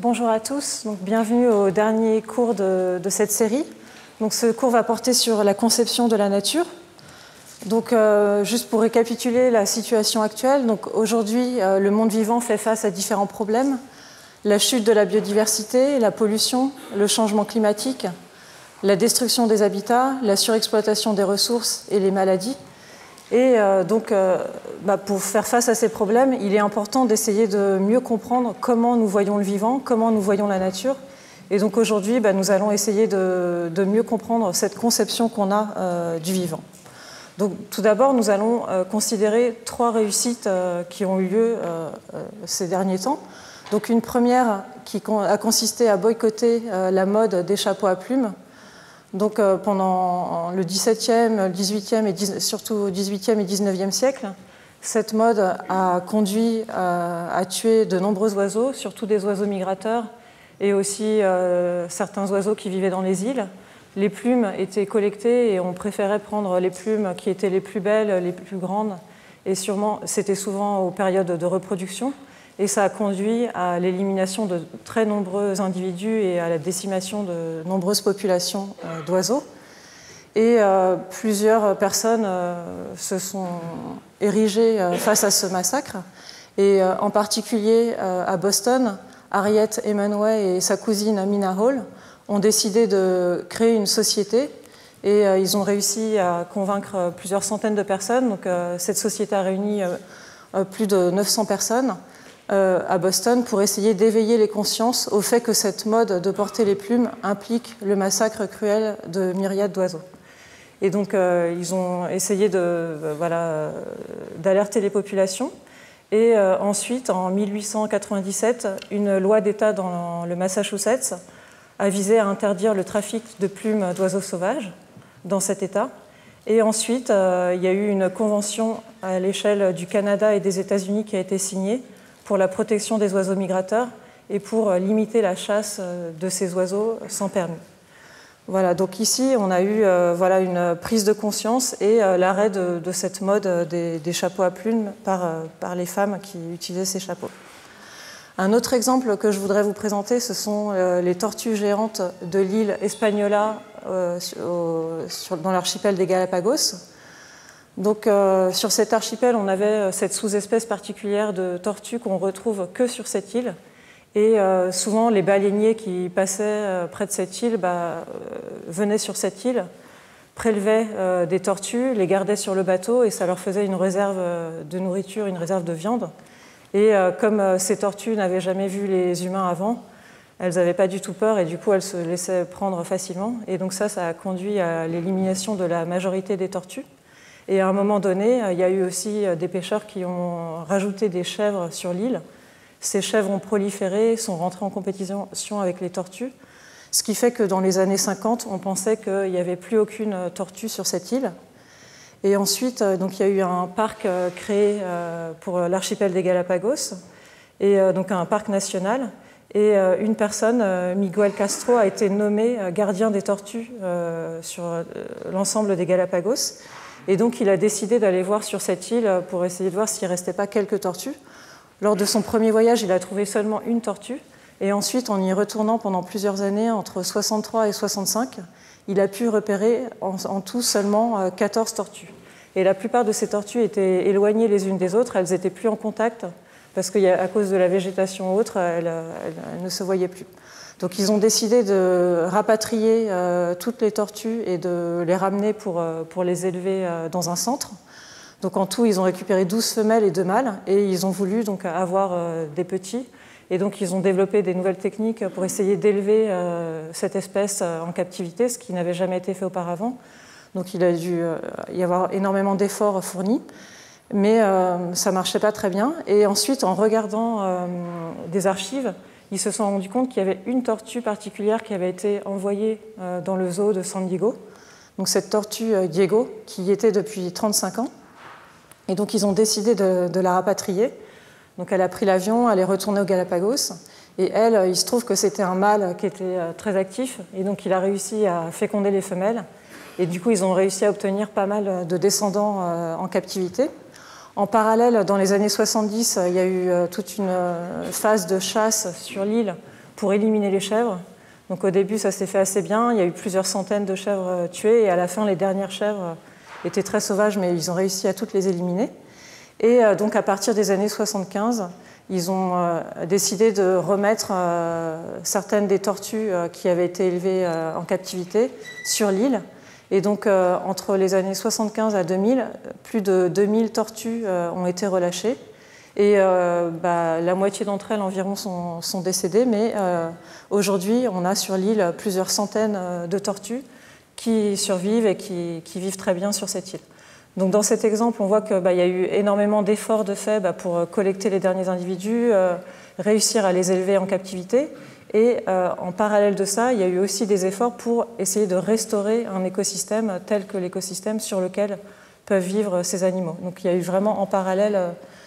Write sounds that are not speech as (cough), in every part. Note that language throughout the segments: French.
bonjour à tous, donc, bienvenue au dernier cours de, cette série. Ce cours va porter sur la conception de la nature. Donc, euh, juste pour récapituler la situation actuelle, aujourd'hui, euh, le monde vivant fait face à différents problèmes la chute de la biodiversité, la pollution, le changement climatique, la destruction des habitats, la surexploitation des ressources et les maladies. Et euh, donc, euh, bah, pour faire face à ces problèmes, il est important d'essayer de mieux comprendre comment nous voyons le vivant, comment nous voyons la nature. Et donc aujourd'hui, bah, nous allons essayer de, mieux comprendre cette conception qu'on a euh, du vivant. Donc, tout d'abord, nous allons considérer trois réussites qui ont eu lieu ces derniers temps. Donc, une première qui a consisté à boycotter la mode des chapeaux à plumes donc euh, pendant le XVIIe, XVIIIe et surtout XVIIIe et XIXe siècle, cette mode a conduit euh, à, tuer de nombreux oiseaux, surtout des oiseaux migrateurs et aussi euh, certains oiseaux qui vivaient dans les îles. Les plumes étaient collectées et on préférait prendre les plumes qui étaient les plus belles, les plus grandes, et sûrement c'était souvent aux périodes de reproduction et ça a conduit à l'élimination de très nombreux individus et à la décimation de nombreuses populations euh, d'oiseaux. Et euh, plusieurs personnes euh, se sont érigées face à ce massacre. Et en particulier à Boston, Harriet Emanuel et sa cousine Amina Hall ont décidé de créer une société et ils ont réussi à convaincre plusieurs centaines de personnes. Donc cette société a réuni plus de 900 personnes à Boston pour essayer d'éveiller les consciences au fait que cette mode de porter les plumes implique le massacre cruel de myriades d'oiseaux. Et donc, euh, ils ont essayé de, voilà, d'alerter les populations. Et euh, ensuite, en 1897, une loi d'État dans le Massachusetts a visé à interdire le trafic de plumes d'oiseaux sauvages dans cet État. Et ensuite, il y a eu une convention à l'échelle du Canada et des États-Unis qui a été signée pour la protection des oiseaux migrateurs et pour euh, limiter la chasse euh, de ces oiseaux sans permis. Voilà, donc ici, on a eu euh, voilà, une prise de conscience et l'arrêt de, cette mode des, chapeaux à plumes par, par, les femmes qui utilisaient ces chapeaux. Un autre exemple que je voudrais vous présenter, ce sont les tortues géantes de l'île Espagnola dans l'archipel des Galapagos. Donc euh, sur cet archipel, on avait euh, cette sous-espèce particulière de tortue qu'on retrouve que sur cette île. Et euh, souvent, les baleiniers qui passaient près de cette île bah, venaient sur cette île, prélevaient des tortues, les gardaient sur le bateau et ça leur faisait une réserve de nourriture, une réserve de viande. Et comme ces tortues n'avaient jamais vu les humains avant, elles n'avaient pas du tout peur et du coup elles se laissaient prendre facilement. Et donc ça, ça a conduit à l'élimination de la majorité des tortues. Et à un moment donné, il y a eu aussi euh, des pêcheurs qui ont rajouté des chèvres sur l'île. Ces chèvres ont proliféré, sont rentrées en compétition avec les tortues, ce qui fait que dans les années 50, on pensait qu'il n'y avait plus aucune euh, tortue sur cette île. Et ensuite, euh, donc, il y a eu un parc créé pour l'archipel des Galapagos, et donc un parc national. Et une personne, Miguel Castro, a été nommé gardien des tortues sur l'ensemble des Galapagos. Et donc il a décidé d'aller voir sur cette île pour essayer de voir s'il ne restait pas quelques tortues. Lors de son premier voyage, il a trouvé seulement une tortue. Et ensuite, en y retournant pendant plusieurs années, entre 63 et 65, il a pu repérer en, tout seulement 14 euh, tortues. Et la plupart de ces tortues étaient éloignées les unes des autres, elles n'étaient plus en contact, parce qu'à cause de la végétation autre, elles ne se voyaient plus. Donc ils ont décidé de rapatrier euh, toutes les tortues et de les ramener pour, euh, les élever euh, dans un centre. Donc en tout, ils ont récupéré 12 femelles et 2 mâles et ils ont voulu donc avoir des petits. Et donc ils ont développé des nouvelles techniques pour essayer d'élever cette espèce en captivité, ce qui n'avait jamais été fait auparavant. Donc il a dû y avoir énormément d'efforts fournis, mais ça ne marchait pas très bien. Et ensuite, en regardant des archives, ils se sont rendus compte qu'il y avait une tortue particulière qui avait été envoyée euh, dans le zoo de San Diego. Donc cette tortue euh, Diego, qui y était depuis 35 ans. Et donc ils ont décidé de, la rapatrier. Donc elle a pris l'avion, elle est retournée aux Galapagos. Et elle, il se trouve que c'était un mâle qui était euh, très actif. Et donc il a réussi à féconder les femelles. Et du coup, ils ont réussi à obtenir pas mal de descendants en captivité. En parallèle, dans les années 70, il y a eu toute une phase de chasse sur l'île pour éliminer les chèvres. Donc au début, ça s'est fait assez bien. Il y a eu plusieurs centaines de chèvres tuées et à la fin, les dernières chèvres étaient très sauvages, mais ils ont réussi à toutes les éliminer. Et donc à partir des années 75, ils ont euh, décidé de remettre euh, certaines des tortues euh, qui avaient été élevées en captivité sur l'île. Et donc, entre les années 75 à 2000, plus de 2000 tortues ont été relâchées. Et bah, la moitié d'entre elles environ sont, décédées, mais aujourd'hui, on a sur l'île plusieurs centaines de tortues qui survivent et qui vivent très bien sur cette île. Donc dans cet exemple, on voit qu'il bah, y a eu énormément d'efforts de fait bah, pour euh, collecter les derniers individus, euh, réussir à les élever en captivité. Et euh, en parallèle de ça, il y a eu aussi des efforts pour essayer de restaurer un écosystème tel que l'écosystème sur lequel peuvent vivre ces animaux. Donc il y a eu vraiment en parallèle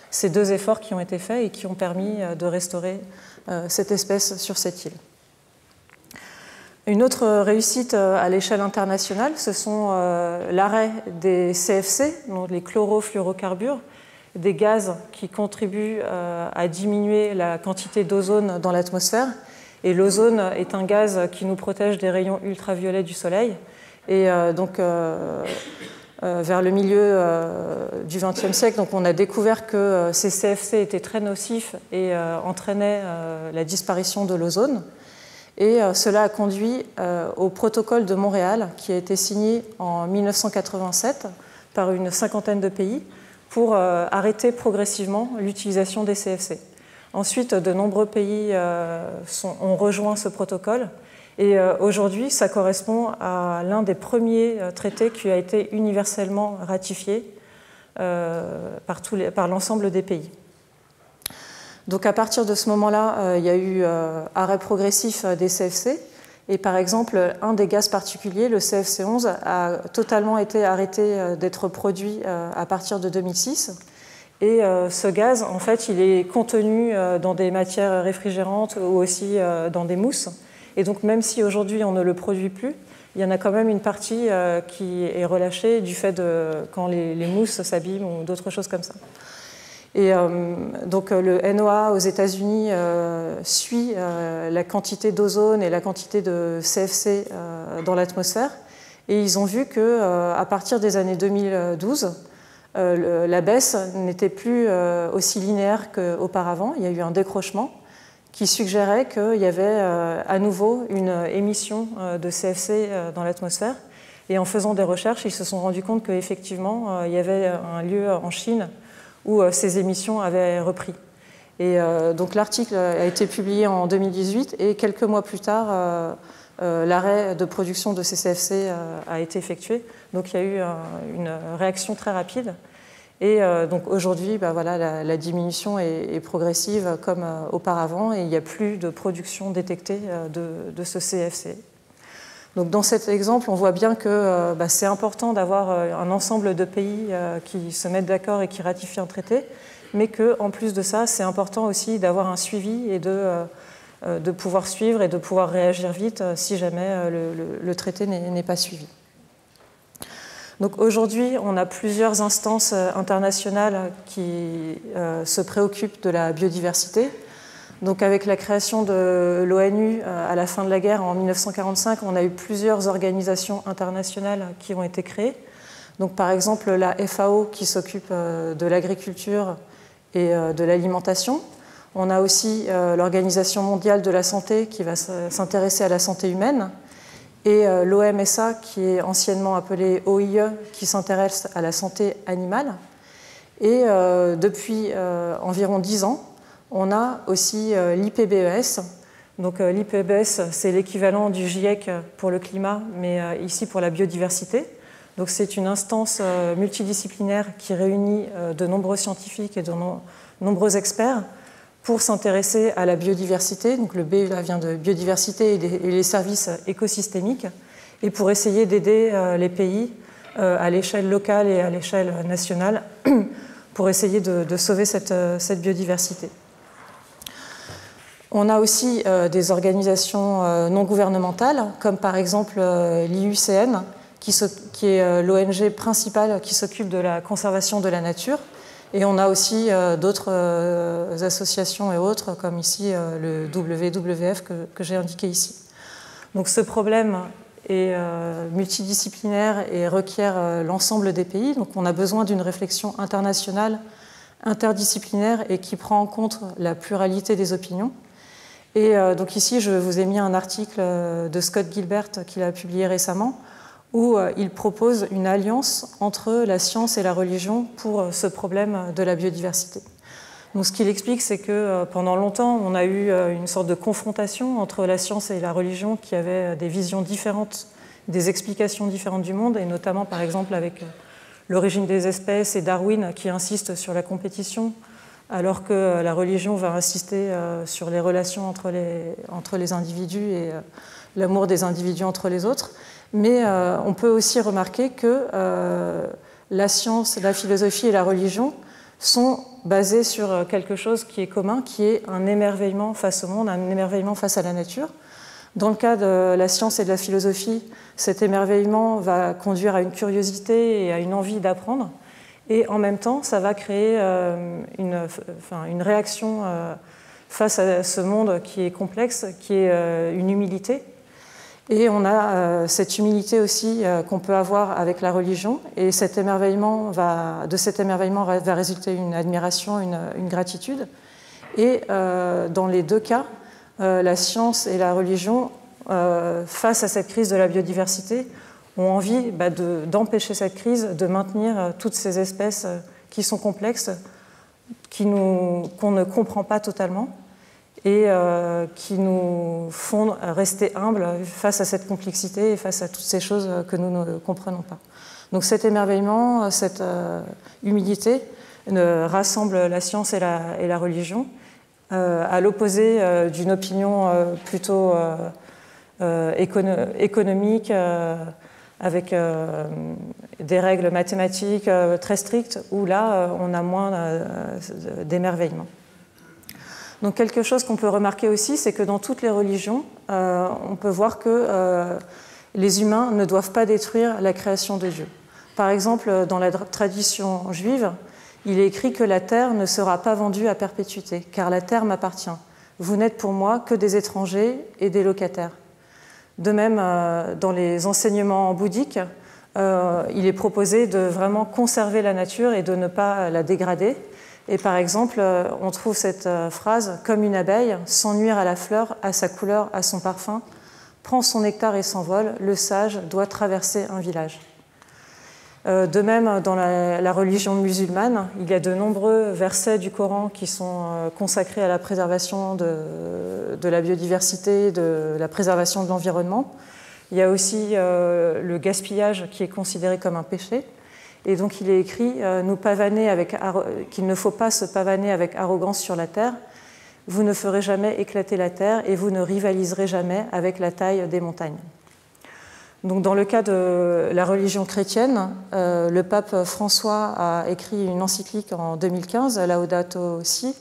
ces deux efforts qui ont été faits et qui ont permis de restaurer cette espèce sur cette île. Une autre réussite euh, à l'échelle internationale, ce sont euh, l'arrêt des CFC, donc les chlorofluorocarbures, des gaz qui contribuent euh, à diminuer la quantité d'ozone dans l'atmosphère. Et l'ozone est un gaz qui nous protège des rayons ultraviolets du Soleil. Et donc, vers le milieu du XXe siècle, on a découvert que ces CFC étaient très nocifs et entraînaient la disparition de l'ozone. Et euh, cela a conduit euh, au protocole de Montréal qui a été signé en 1987 par une cinquantaine de pays pour euh, arrêter progressivement l'utilisation des CFC. Ensuite, de nombreux pays ont rejoint ce protocole et aujourd'hui, ça correspond à l'un des premiers traités qui a été universellement ratifié par l'ensemble des pays. Donc à partir de ce moment-là, euh, il y a eu euh, arrêt progressif euh, des CFC. Et par exemple, un des gaz particuliers, le CFC11, a totalement été arrêté d'être produit à partir de 2006. Et ce gaz, en fait, il est contenu dans des matières réfrigérantes ou aussi dans des mousses. Et donc, même si aujourd'hui on ne le produit plus, il y en a quand même une partie qui est relâchée du fait de quand les, mousses s'abîment ou d'autres choses comme ça. Et euh, donc euh, le NOAA aux États-Unis euh, suit la quantité d'ozone et la quantité de CFC dans l'atmosphère. Et ils ont vu que à partir des années 2012, la baisse n'était plus aussi linéaire qu'auparavant. Il y a eu un décrochement qui suggérait qu'il y avait à nouveau une émission de CFC dans l'atmosphère. Et en faisant des recherches, ils se sont rendus compte qu'effectivement, il y avait un lieu en Chine où euh, ces émissions avaient repris. Et euh, donc l'article a été publié en 2018 et quelques mois plus tard, euh, l'arrêt de production de ces CFC a été effectué. Donc il y a eu une réaction très rapide. Et donc aujourd'hui, bah, voilà, la, diminution est, progressive comme auparavant et il n'y a plus de production détectée de, ce CFC. Donc dans cet exemple, on voit bien que euh, bah, c'est important d'avoir euh, un ensemble de pays euh, qui se mettent d'accord et qui ratifient un traité, mais qu'en plus de ça, c'est important aussi d'avoir un suivi et de, de, pouvoir suivre et de pouvoir réagir vite si jamais le, traité n'est pas suivi. Donc aujourd'hui, on a plusieurs instances internationales qui se préoccupent de la biodiversité. Donc avec la création de l'ONU euh, à la fin de la guerre en 1945, on a eu plusieurs organisations internationales qui ont été créées. Donc par exemple la FAO qui s'occupe euh, de l'agriculture et euh, de l'alimentation. On a aussi l'Organisation mondiale de la santé qui va s'intéresser à la santé humaine et l'OMSA qui est anciennement appelée OIE qui s'intéresse à la santé animale. Et depuis environ dix ans, on a aussi euh, l'IPBES. Donc euh, l'IPBES, c'est l'équivalent du GIEC pour le climat, mais euh, ici pour la biodiversité. Donc c'est une instance multidisciplinaire qui réunit de nombreux scientifiques et de nombreux experts pour s'intéresser à la biodiversité. Donc le B vient de biodiversité et les services écosystémiques, et pour essayer d'aider les pays à l'échelle locale et à l'échelle nationale (clears throat) pour essayer de, sauver cette biodiversité. On a aussi euh, des organisations euh, non gouvernementales, comme par exemple euh, l'IUCN, qui, est l'ONG principale qui s'occupe de la conservation de la nature. Et on a aussi d'autres associations et autres, comme ici le WWF que, j'ai indiqué ici. Donc ce problème est multidisciplinaire et requiert l'ensemble des pays. Donc on a besoin d'une réflexion internationale, interdisciplinaire et qui prend en compte la pluralité des opinions. Et euh, donc ici, je vous ai mis un article euh, de Scott Gilbert qu'il a publié récemment, où euh, il propose une alliance entre la science et la religion pour ce problème de la biodiversité. Donc, ce qu'il explique, c'est que pendant longtemps, on a eu une sorte de confrontation entre la science et la religion qui avait des visions différentes, des explications différentes du monde, et notamment, par exemple, avec l'origine des espèces et Darwin qui insiste sur la compétition alors que la religion va insister euh, sur les relations entre les, entre les individus et euh, l'amour des individus entre les autres. Mais euh, on peut aussi remarquer que la science, la philosophie et la religion sont basées sur quelque chose qui est commun, qui est un émerveillement face au monde, un émerveillement face à la nature. Dans le cas de la science et de la philosophie, cet émerveillement va conduire à une curiosité et à une envie d'apprendre. Et en même temps, ça va créer euh, une, réaction euh, face à ce monde qui est complexe, qui est euh, une humilité. Et on a cette humilité aussi qu'on peut avoir avec la religion. Et cet émerveillement va, de cet émerveillement va résulter une admiration, une, gratitude. Et dans les deux cas, la science et la religion, face à cette crise de la biodiversité, ont envie bah, d'empêcher cette crise, de maintenir euh, toutes ces espèces euh, qui sont complexes, qu'on ne comprend pas totalement et euh, qui nous font rester humbles face à cette complexité et face à toutes ces choses que nous ne comprenons pas. Donc cet émerveillement, cette humilité rassemble la science et la, religion, à l'opposé d'une opinion plutôt économique avec euh, des règles mathématiques euh, très strictes, où là, euh, on a moins d'émerveillement. Donc quelque chose qu'on peut remarquer aussi, c'est que dans toutes les religions, on peut voir que les humains ne doivent pas détruire la création de Dieu. Par exemple, dans la tradition juive, il est écrit que la terre ne sera pas vendue à perpétuité, car la terre m'appartient. Vous n'êtes pour moi que des étrangers et des locataires. De même, euh, dans les enseignements bouddhiques, euh, il est proposé de vraiment conserver la nature et de ne pas la dégrader. Et par exemple, euh, on trouve cette phrase Comme une abeille, sans nuire à la fleur, à sa couleur, à son parfum, prend son nectar et s'envole, le sage doit traverser un village. Euh, de même, dans la, religion musulmane, il y a de nombreux versets du Coran qui sont euh, consacrés à la préservation de, la biodiversité, de la préservation de l'environnement. Il y a aussi euh, le gaspillage qui est considéré comme un péché. Et donc il est écrit qu'il ne faut pas se pavaner avec arrogance sur la terre. Vous ne ferez jamais éclater la terre et vous ne rivaliserez jamais avec la taille des montagnes. Donc, dans le cas de la religion chrétienne, euh, le pape François a écrit une encyclique en 2015, Laudato Si,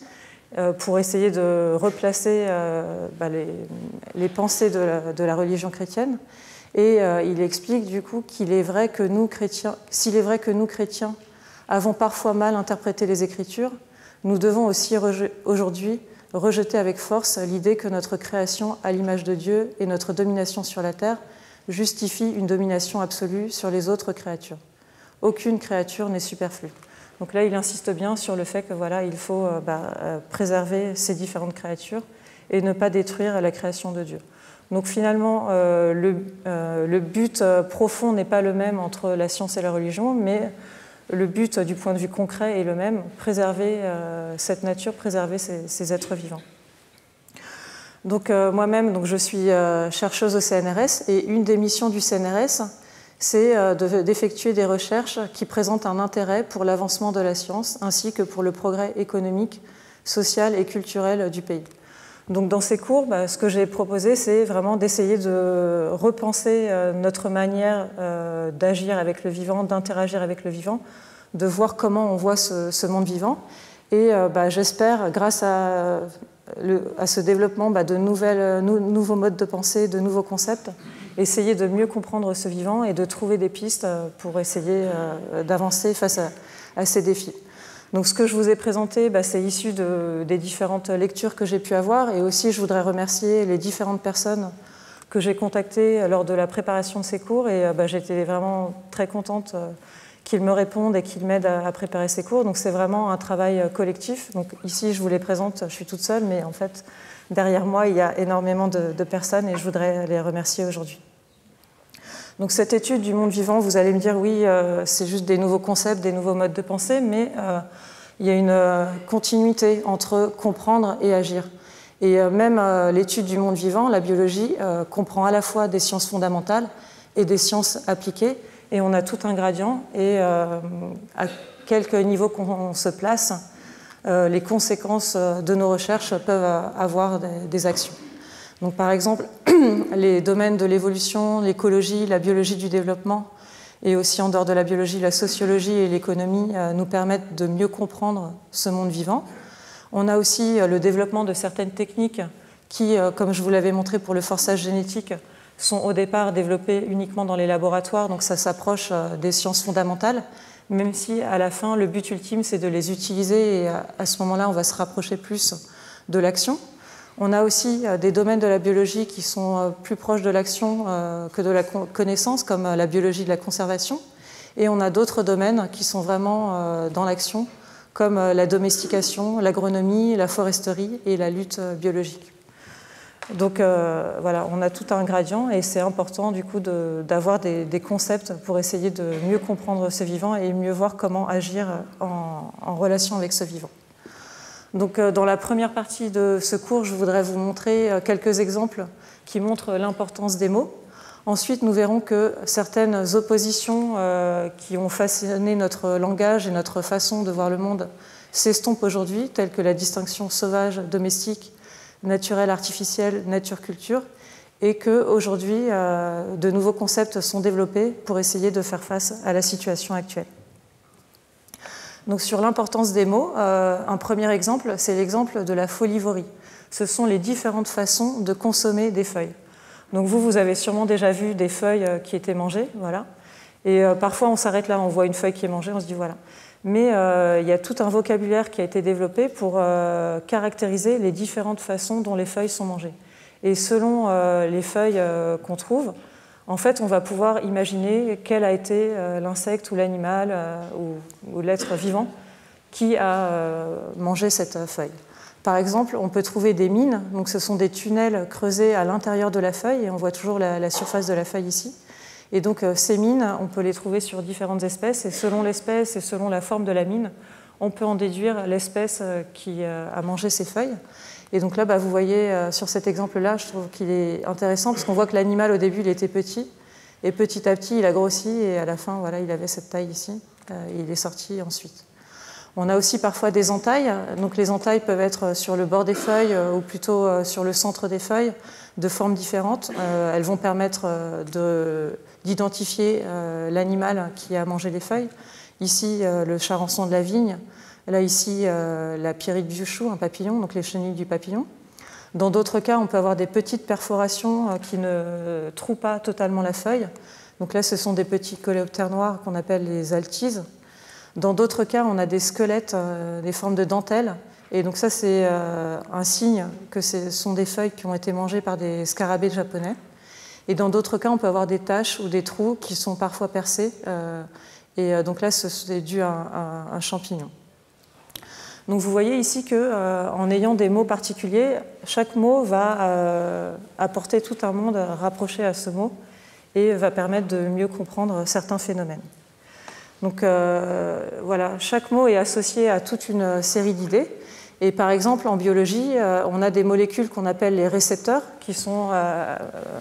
euh, pour essayer de replacer euh, bah, les, pensées de la, religion chrétienne. Et il explique du coup qu'il est vrai que nous, chrétiens, s'il est vrai que nous, chrétiens, avons parfois mal interprété les Écritures, nous devons aussi aujourd'hui rejeter avec force l'idée que notre création à l'image de Dieu et notre domination sur la terre justifie une domination absolue sur les autres créatures. Aucune créature n'est superflue. Donc là, il insiste bien sur le fait que voilà, il faut euh, bah, euh, préserver ces différentes créatures et ne pas détruire la création de Dieu. Donc finalement, euh, le, but profond n'est pas le même entre la science et la religion, mais le but du point de vue concret est le même, préserver cette nature, préserver ces êtres vivants. Donc euh, moi-même, je suis euh, chercheuse au CNRS et une des missions du CNRS, c'est euh, d'effectuer des recherches qui présentent un intérêt pour l'avancement de la science ainsi que pour le progrès économique, social et culturel du pays. Donc dans ces cours, bah, ce que j'ai proposé, c'est vraiment d'essayer de repenser notre manière d'agir avec le vivant, d'interagir avec le vivant, de voir comment on voit ce, monde vivant. Et bah, j'espère, grâce à ce développement bah, de nouvelles, nouveaux modes de pensée, de nouveaux concepts, essayer de mieux comprendre ce vivant et de trouver des pistes euh, pour essayer euh, d'avancer face à, ces défis. Donc ce que je vous ai présenté, bah, c'est issu des différentes lectures que j'ai pu avoir et aussi je voudrais remercier les différentes personnes que j'ai contactées lors de la préparation de ces cours et bah, j'étais vraiment très contente qu'ils me répondent et qu'ils m'aident à, préparer ces cours. Donc c'est vraiment un travail collectif. Donc ici je vous les présente, je suis toute seule, mais en fait derrière moi il y a énormément de personnes et je voudrais les remercier aujourd'hui. Donc cette étude du monde vivant, vous allez me dire oui, euh, c'est juste des nouveaux concepts, des nouveaux modes de pensée, mais euh, il y a une euh, continuité entre comprendre et agir. Et même l'étude du monde vivant, la biologie, comprend à la fois des sciences fondamentales et des sciences appliquées, et on a tout un gradient, et à quelques niveaux qu'on se place, les conséquences de nos recherches peuvent avoir des actions. Par exemple, (clears throat) les domaines de l'évolution, l'écologie, la biologie du développement, et aussi en dehors de la biologie, la sociologie et l'économie euh, nous permettent de mieux comprendre ce monde vivant. On a aussi euh, le développement de certaines techniques qui, euh, comme je vous l'avais montré pour le forçage génétique, sont au départ développées uniquement dans les laboratoires, donc ça s'approche des sciences fondamentales, même si à la fin, le but ultime, c'est de les utiliser et à ce moment-là, on va se rapprocher plus de l'action. On a aussi euh, des domaines de la biologie qui sont euh, plus proches de l'action euh, que de la connaissance, comme la biologie de la conservation. Et on a d'autres domaines qui sont vraiment dans l'action, comme la domestication, l'agronomie, la foresterie et la lutte biologique. Donc voilà, on a tout un gradient et c'est important du coup d'avoir des, concepts pour essayer de mieux comprendre ce vivant et mieux voir comment agir en relation avec ce vivant. Donc, euh, dans la première partie de ce cours, je voudrais vous montrer euh, quelques exemples qui montrent l'importance des mots. Ensuite, nous verrons que certaines oppositions euh, qui ont façonné notre langage et notre façon de voir le monde s'estompent aujourd'hui, telles que la distinction sauvage, domestique, naturel, artificiel, nature-culture, et qu'aujourd'hui, de nouveaux concepts sont développés pour essayer de faire face à la situation actuelle. Donc sur l'importance des mots, euh, un premier exemple, c'est l'exemple de la folivorie. Ce sont les différentes façons de consommer des feuilles. Donc vous, vous avez sûrement déjà vu des feuilles euh, qui étaient mangées, voilà. Et euh, parfois on s'arrête là, on voit une feuille qui est mangée, on se dit voilà. Mais il y a tout un vocabulaire qui a été développé pour caractériser les différentes façons dont les feuilles sont mangées. Et selon les feuilles qu'on trouve, en fait, on va pouvoir imaginer quel a été euh, l'insecte ou l'animal euh, ou, l'être vivant qui a euh, mangé cette feuille. Par exemple, on peut trouver des mines, donc ce sont des tunnels creusés à l'intérieur de la feuille, et on voit toujours la, surface de la feuille ici. Et donc ces mines, on peut les trouver sur différentes espèces, et selon l'espèce et selon la forme de la mine, on peut en déduire l'espèce qui a mangé ces feuilles. Et donc là, bah, vous voyez euh, sur cet exemple-là, je trouve qu'il est intéressant parce qu'on voit que l'animal au début, il était petit. Et petit à petit, il a grossi et à la fin, voilà, il avait cette taille ici. Euh, il est sorti ensuite. On a aussi parfois des entailles. Donc les entailles peuvent être sur le bord des feuilles euh, ou plutôt sur le centre des feuilles, de formes différentes. elles vont permettre d'identifier l'animal qui a mangé les feuilles. Ici, le charançon de la vigne. Là, ici, euh, la pierrite du chou, un papillon, donc les chenilles du papillon. Dans d'autres cas, on peut avoir des petites perforations euh, qui ne trouent pas totalement la feuille. Donc là, ce sont des petits coléoptères noirs qu'on appelle les altises. Dans d'autres cas, on a des squelettes, euh, des formes de dentelles. Et donc ça, c'est un signe que ce sont des feuilles qui ont été mangées par des scarabées japonais. Et dans d'autres cas, on peut avoir des taches ou des trous qui sont parfois percés. Et donc là, c'est dû à un champignon. Donc vous voyez ici que euh, en ayant des mots particuliers, chaque mot va euh, apporter tout un monde rapproché à ce mot et va permettre de mieux comprendre certains phénomènes. Donc euh, voilà, chaque mot est associé à toute une série d'idées. Et par exemple, en biologie, on a des molécules qu'on appelle les récepteurs qui sont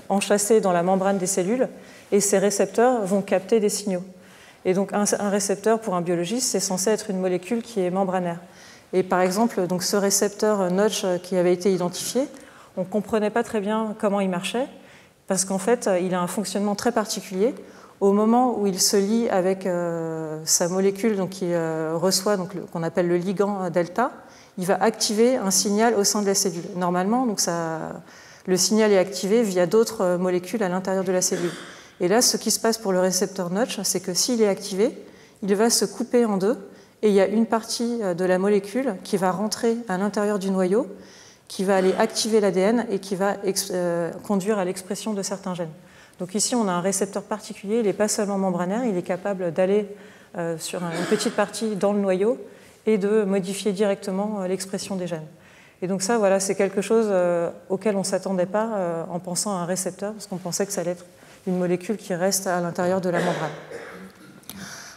enchâssés dans la membrane des cellules et ces récepteurs vont capter des signaux. Et donc un, un récepteur pour un biologiste, c'est censé être une molécule qui est membranaire. Et par exemple, donc ce récepteur Notch qui avait été identifié, on ne comprenait pas très bien comment il marchait, parce qu'en fait, il a un fonctionnement très particulier. Au moment où il se lie avec euh, sa molécule donc, qui euh, reçoit qu'on appelle le ligand delta, il va activer un signal au sein de la cellule. Normalement, donc le signal est activé via d'autres molécules à l'intérieur de la cellule. Et là, ce qui se passe pour le récepteur Notch, c'est que s'il est activé, il va se couper en deux et il y a une partie de la molécule qui va rentrer à l'intérieur du noyau, qui va aller activer l'ADN et qui va conduire à l'expression de certains gènes. Donc ici, on a un récepteur particulier, il n'est pas seulement membranaire, il est capable d'aller sur une petite partie dans le noyau et de modifier directement l'expression des gènes. Et donc ça, voilà, c'est quelque chose euh, auquel on ne s'attendait pas euh, en pensant à un récepteur, parce qu'on pensait que ça allait être une molécule qui reste à l'intérieur de la membrane.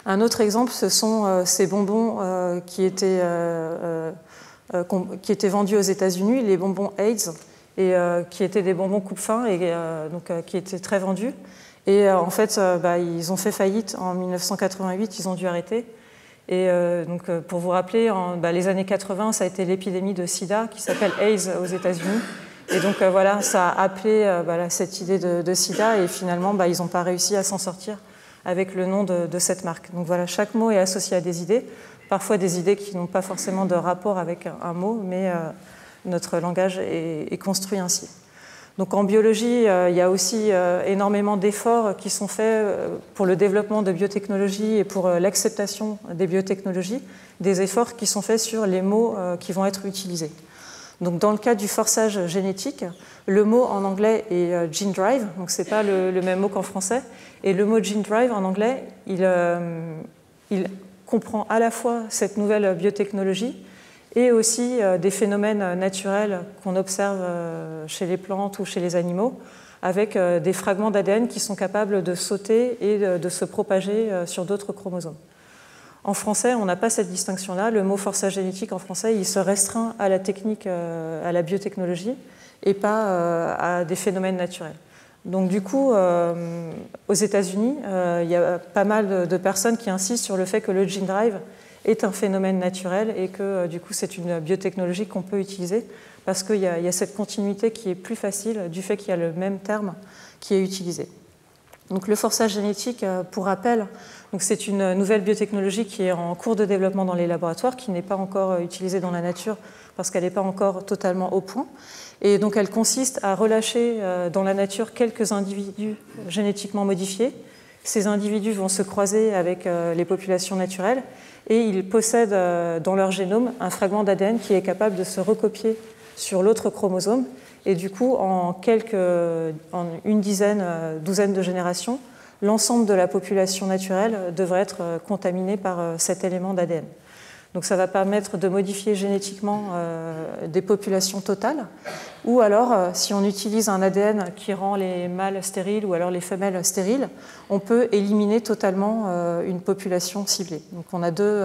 Un autre exemple, ce sont euh, ces bonbons qui, étaient, qui étaient vendus aux États-Unis, les bonbons AIDS, et qui étaient des bonbons coupe-fin et donc, qui étaient très vendus. Et en fait, bah, ils ont fait faillite en 1988, ils ont dû arrêter. Et euh, donc, euh, pour vous rappeler, bah, les années 80, ça a été l'épidémie de sida qui s'appelle AIDS aux États-Unis. Et donc, euh, voilà, ça a appelé bah, cette idée de, sida et finalement, ils n'ont pas réussi à s'en sortir avec le nom de, cette marque. Donc, voilà, chaque mot est associé à des idées, parfois des idées qui n'ont pas forcément de rapport avec un, mot, mais notre langage est construit ainsi. Donc en biologie, euh, il y a aussi euh, énormément d'efforts qui sont faits euh, pour le développement de biotechnologies et pour l'acceptation des biotechnologies, des efforts qui sont faits sur les mots qui vont être utilisés. Donc dans le cas du forçage génétique, le mot en anglais est gene drive, donc ce n'est pas le, même mot qu'en français, et le mot gene drive en anglais, il, il comprend à la fois cette nouvelle biotechnologie, et aussi euh, des phénomènes naturels qu'on observe euh, chez les plantes ou chez les animaux, avec euh, des fragments d'ADN qui sont capables de sauter et de se propager sur d'autres chromosomes. En français, on n'a pas cette distinction-là. Le mot forçage génétique en français, il se restreint à la technique, à la biotechnologie, et pas à des phénomènes naturels. Donc du coup, aux États-Unis, il y a pas mal de personnes qui insistent sur le fait que le gene drive est un phénomène naturel et que euh, du coup c'est une biotechnologie qu'on peut utiliser parce qu'il y, a cette continuité qui est plus facile du fait qu'il y a le même terme qui est utilisé. Le forçage génétique, euh, pour rappel, c'est une nouvelle biotechnologie qui est en cours de développement dans les laboratoires, qui n'est pas encore euh, utilisée dans la nature parce qu'elle n'est pas encore totalement au point. Et donc elle consiste à relâcher dans la nature quelques individus génétiquement modifiés. Ces individus vont se croiser avec les populations naturelles et ils possèdent euh, dans leur génome un fragment d'ADN qui est capable de se recopier sur l'autre chromosome. Et du coup, en, une dizaine, euh, douzaine de générations, l'ensemble de la population naturelle devrait être euh, contaminée par cet élément d'ADN. Donc ça va permettre de modifier génétiquement euh, des populations totales. Ou alors, euh, si on utilise un ADN qui rend les mâles stériles ou alors les femelles stériles, on peut éliminer totalement euh, une population ciblée. Donc on a deux,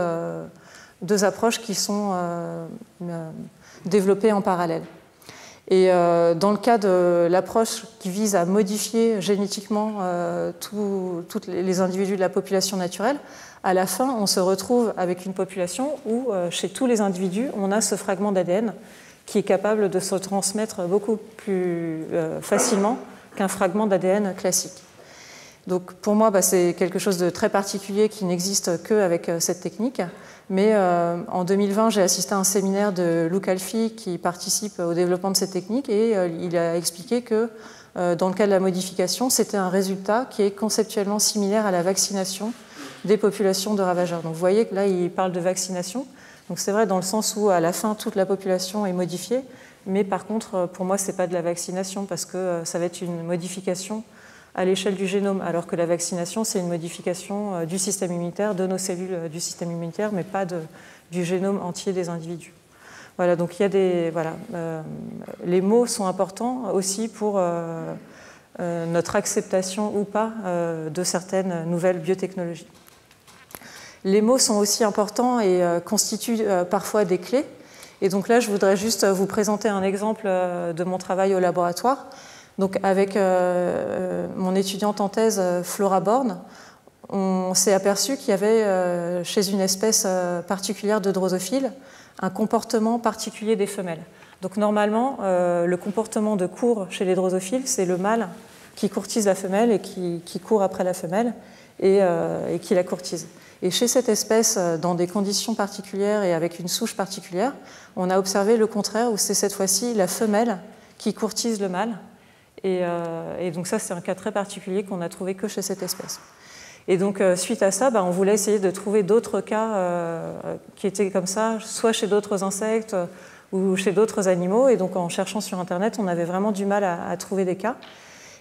deux approches qui sont développées en parallèle. Et dans le cas de l'approche qui vise à modifier génétiquement tous les individus de la population naturelle, à la fin, on se retrouve avec une population où, euh, chez tous les individus, on a ce fragment d'ADN qui est capable de se transmettre beaucoup plus euh, facilement qu'un fragment d'ADN classique. Donc pour moi, bah, c'est quelque chose de très particulier qui n'existe qu'avec euh, cette technique. Mais en 2020, j'ai assisté à un séminaire de Luc Alfi qui participe au développement de cette technique et il a expliqué que dans le cas de la modification, c'était un résultat qui est conceptuellement similaire à la vaccination des populations de ravageurs. Donc vous voyez que là, il parle de vaccination. Donc c'est vrai dans le sens où à la fin, toute la population est modifiée. Mais par contre, pour moi, ce n'est pas de la vaccination parce que euh, ça va être une modification à l'échelle du génome, alors que la vaccination, c'est une modification euh, du système immunitaire, de nos cellules euh, du système immunitaire, mais pas du génome entier des individus. Voilà, donc il y a des. Voilà, les mots sont importants aussi pour notre acceptation ou pas de certaines nouvelles biotechnologies. Les mots sont aussi importants et euh, constituent euh, parfois des clés. Et donc là, je voudrais juste vous présenter un exemple euh, de mon travail au laboratoire. Donc avec mon étudiante en thèse, Flora Born, on s'est aperçu qu'il y avait chez une espèce particulière de drosophile un comportement particulier des femelles. Donc normalement, le comportement de cours chez les drosophiles, c'est le mâle qui courtise la femelle et qui, court après la femelle et qui la courtise. Et chez cette espèce, euh, dans des conditions particulières et avec une souche particulière, on a observé le contraire, où c'est cette fois-ci la femelle qui courtise le mâle. Et, euh, donc ça, c'est un cas très particulier qu'on a trouvé que chez cette espèce. Et donc, suite à ça, bah, on voulait essayer de trouver d'autres cas qui étaient comme ça, soit chez d'autres insectes ou chez d'autres animaux. Et donc, en cherchant sur Internet, on avait vraiment du mal à trouver des cas.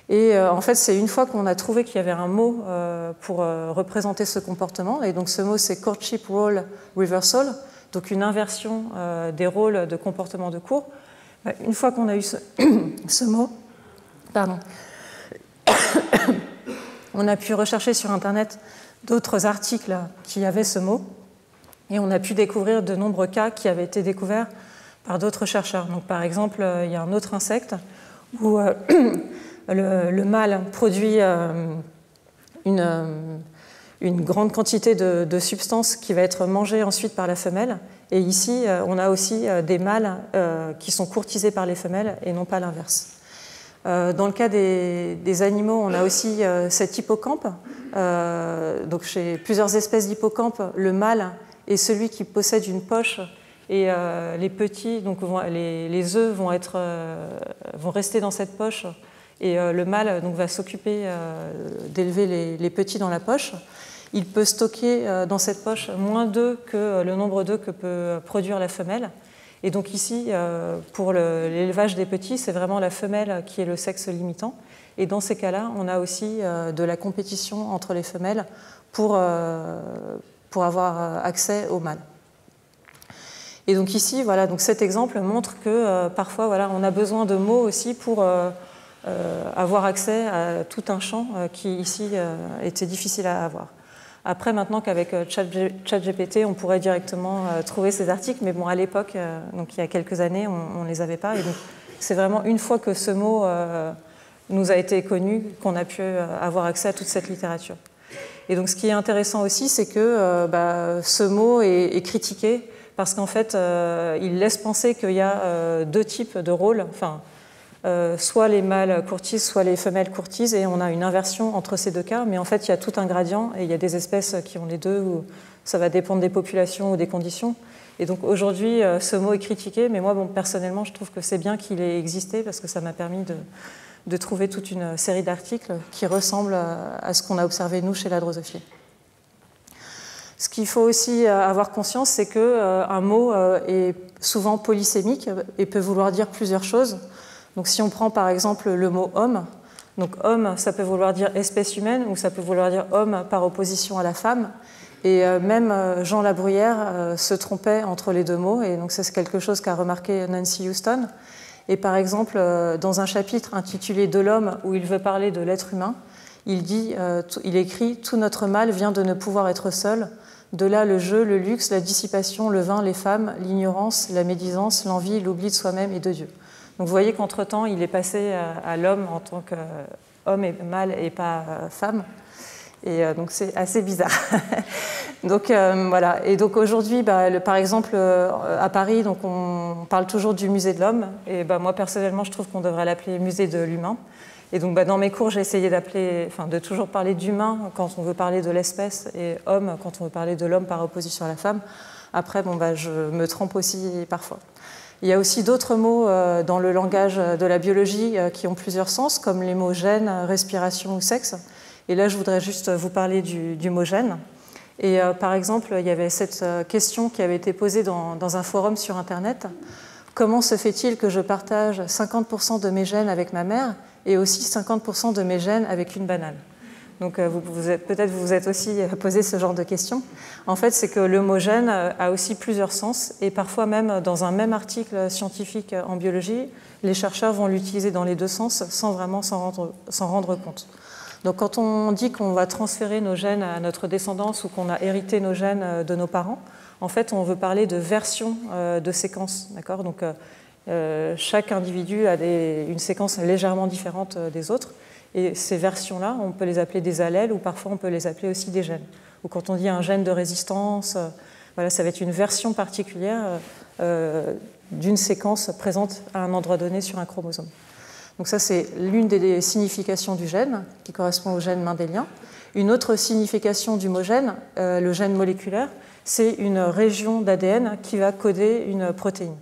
Et euh, en fait, c'est une fois qu'on a trouvé qu'il y avait un mot euh, pour euh, représenter ce comportement, et donc ce mot c'est courtship role reversal, donc une inversion des rôles de comportement de cours. Bah, une fois qu'on a eu ce (coughs) mot, on a pu rechercher sur Internet d'autres articles qui avaient ce mot, et on a pu découvrir de nombreux cas qui avaient été découverts par d'autres chercheurs. Par exemple, il y a un autre insecte où (clears throat) le, mâle produit euh, euh, une, grande quantité de, substances qui va être mangée ensuite par la femelle. Et ici, euh, on a aussi des mâles qui sont courtisés par les femelles et non pas l'inverse. Dans le cas des, animaux, on a aussi cet hippocampe. donc chez plusieurs espèces d'hippocampes, le mâle est celui qui possède une poche et les petits, donc les, œufs vont, rester dans cette poche et euh, le mâle donc, va s'occuper euh, d'élever les, petits dans la poche. Il peut stocker euh, dans cette poche moins d'œufs que le nombre d'œufs que peut produire la femelle. Et donc ici, pour l'élevage des petits, c'est vraiment la femelle qui est le sexe limitant. Et dans ces cas-là, on a aussi de la compétition entre les femelles pour, pour avoir accès au mâle. Et donc ici, voilà, donc cet exemple montre que parfois, on a besoin de mots aussi pour euh, avoir accès à tout un champ euh, qui ici euh, était difficile à avoir. Après, maintenant qu'avec ChatGPT, on pourrait directement trouver ces articles, mais bon, à l'époque, donc il y a quelques années, on ne les avait pas. Et donc, c'est vraiment une fois que ce mot nous a été connu qu'on a pu avoir accès à toute cette littérature. Et donc, ce qui est intéressant aussi, c'est que bah, ce mot est, critiqué parce qu'en fait, il laisse penser qu'il y a deux types de rôles. Enfin, euh, soit les mâles courtisent, soit les femelles courtisent, et on a une inversion entre ces deux cas. Mais en fait, il y a tout un gradient, et il y a des espèces qui ont les deux, où ça va dépendre des populations ou des conditions. Et donc aujourd'hui, euh, ce mot est critiqué, mais moi, bon, personnellement, je trouve que c'est bien qu'il ait existé, parce que ça m'a permis de, trouver toute une série d'articles qui ressemblent à ce qu'on a observé, nous, chez la drosophile. Ce qu'il faut aussi euh, avoir conscience, c'est qu'un mot est souvent polysémique et peut vouloir dire plusieurs choses. Donc si on prend par exemple le mot homme, donc homme, ça peut vouloir dire espèce humaine ou ça peut vouloir dire homme par opposition à la femme. Et euh, même euh, Jean Labruyère euh, se trompait entre les deux mots, et donc c'est quelque chose qu'a remarqué Nancy Houston. Et par exemple, dans un chapitre intitulé De l'homme, où il veut parler de l'être humain, il, dit, il écrit Tout notre mal vient de ne pouvoir être seul. De là le jeu, le luxe, la dissipation, le vin, les femmes, l'ignorance, la médisance, l'envie, l'oubli de soi-même et de Dieu. Donc vous voyez qu'entre-temps, il est passé à, l'homme en tant qu'homme et mâle et pas euh, femme. Et euh, donc c'est assez bizarre. (laughs) donc euh, voilà. Et donc aujourd'hui, bah, par exemple à Paris, donc on parle toujours du musée de l'homme. Et bah, moi personnellement, je trouve qu'on devrait l'appeler musée de l'humain. Et donc bah, dans mes cours, j'ai essayé d'appeler, enfin de toujours parler d'humain quand on veut parler de l'espèce et homme quand on veut parler de l'homme par opposition à la femme. Après, bon, bah, je me trompe aussi parfois. Il y a aussi d'autres mots euh, dans le langage de la biologie euh, qui ont plusieurs sens, comme les mots gène, respiration ou sexe. Et là, je voudrais juste vous parler du, mot gène. Et euh, par exemple, il y avait cette question qui avait été posée dans, un forum sur Internet. Comment se fait-il que je partage 50% de mes gènes avec ma mère et aussi 50% de mes gènes avec une banane? Donc euh, peut-être vous vous êtes aussi posé ce genre de questions. En fait, c'est que le mot gène euh, a aussi plusieurs sens et parfois même dans un même article scientifique en biologie, les chercheurs vont l'utiliser dans les deux sens sans vraiment s'en rendre, compte. Donc quand on dit qu'on va transférer nos gènes à notre descendance ou qu'on a hérité nos gènes euh, de nos parents, en fait, on veut parler de version de séquences. D'accord? Donc chaque individu a une séquence légèrement différente des autres. Et ces versions-là, on peut les appeler des allèles ou parfois on peut les appeler aussi des gènes. Ou quand on dit un gène de résistance, euh, voilà, ça va être une version particulière euh, euh, d'une séquence présente à un endroit donné sur un chromosome. Donc ça, c'est l'une des significations du gène, qui correspond au gène mendélien. Une autre signification du mot gène, le gène moléculaire, c'est une région d'ADN qui va coder une protéine.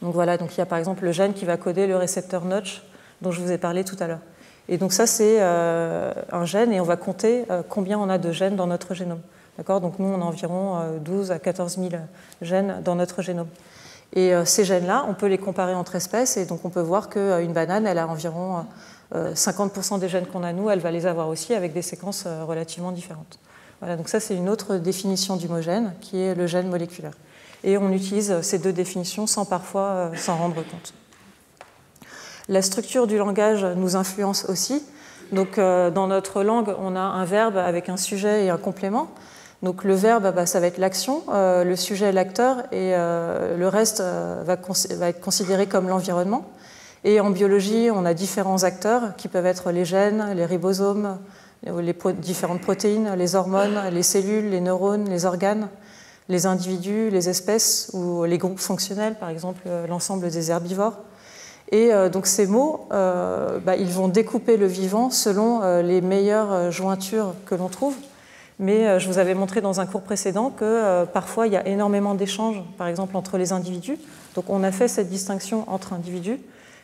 Donc voilà, donc il y a par exemple le gène qui va coder le récepteur Notch dont je vous ai parlé tout à l'heure. Et donc ça, c'est un gène et on va compter combien on a de gènes dans notre génome. Donc nous, on a environ 12 à 14 000 gènes dans notre génome. Et ces gènes-là, on peut les comparer entre espèces et donc on peut voir qu'une banane, elle a environ 50% des gènes qu'on a nous, elle va les avoir aussi avec des séquences relativement différentes. Voilà, donc ça c'est une autre définition d'homogène qui est le gène moléculaire. Et on utilise ces deux définitions sans parfois s'en rendre compte. La structure du langage nous influence aussi. Donc, euh, dans notre langue, on a un verbe avec un sujet et un complément. Donc, le verbe, bah, ça va être l'action, euh, le sujet, l'acteur, et euh, le reste va, être considéré comme l'environnement. Et en biologie, on a différents acteurs qui peuvent être les gènes, les ribosomes, les différentes protéines, les hormones, les cellules, les neurones, les organes, les individus, les espèces ou les groupes fonctionnels, par exemple l'ensemble des herbivores. Et euh, donc ces mots, euh, bah, ils vont découper le vivant selon euh, les meilleures jointures que l'on trouve. Mais je vous avais montré dans un cours précédent que parfois il y a énormément d'échanges, par exemple entre les individus. Donc on a fait cette distinction entre individus,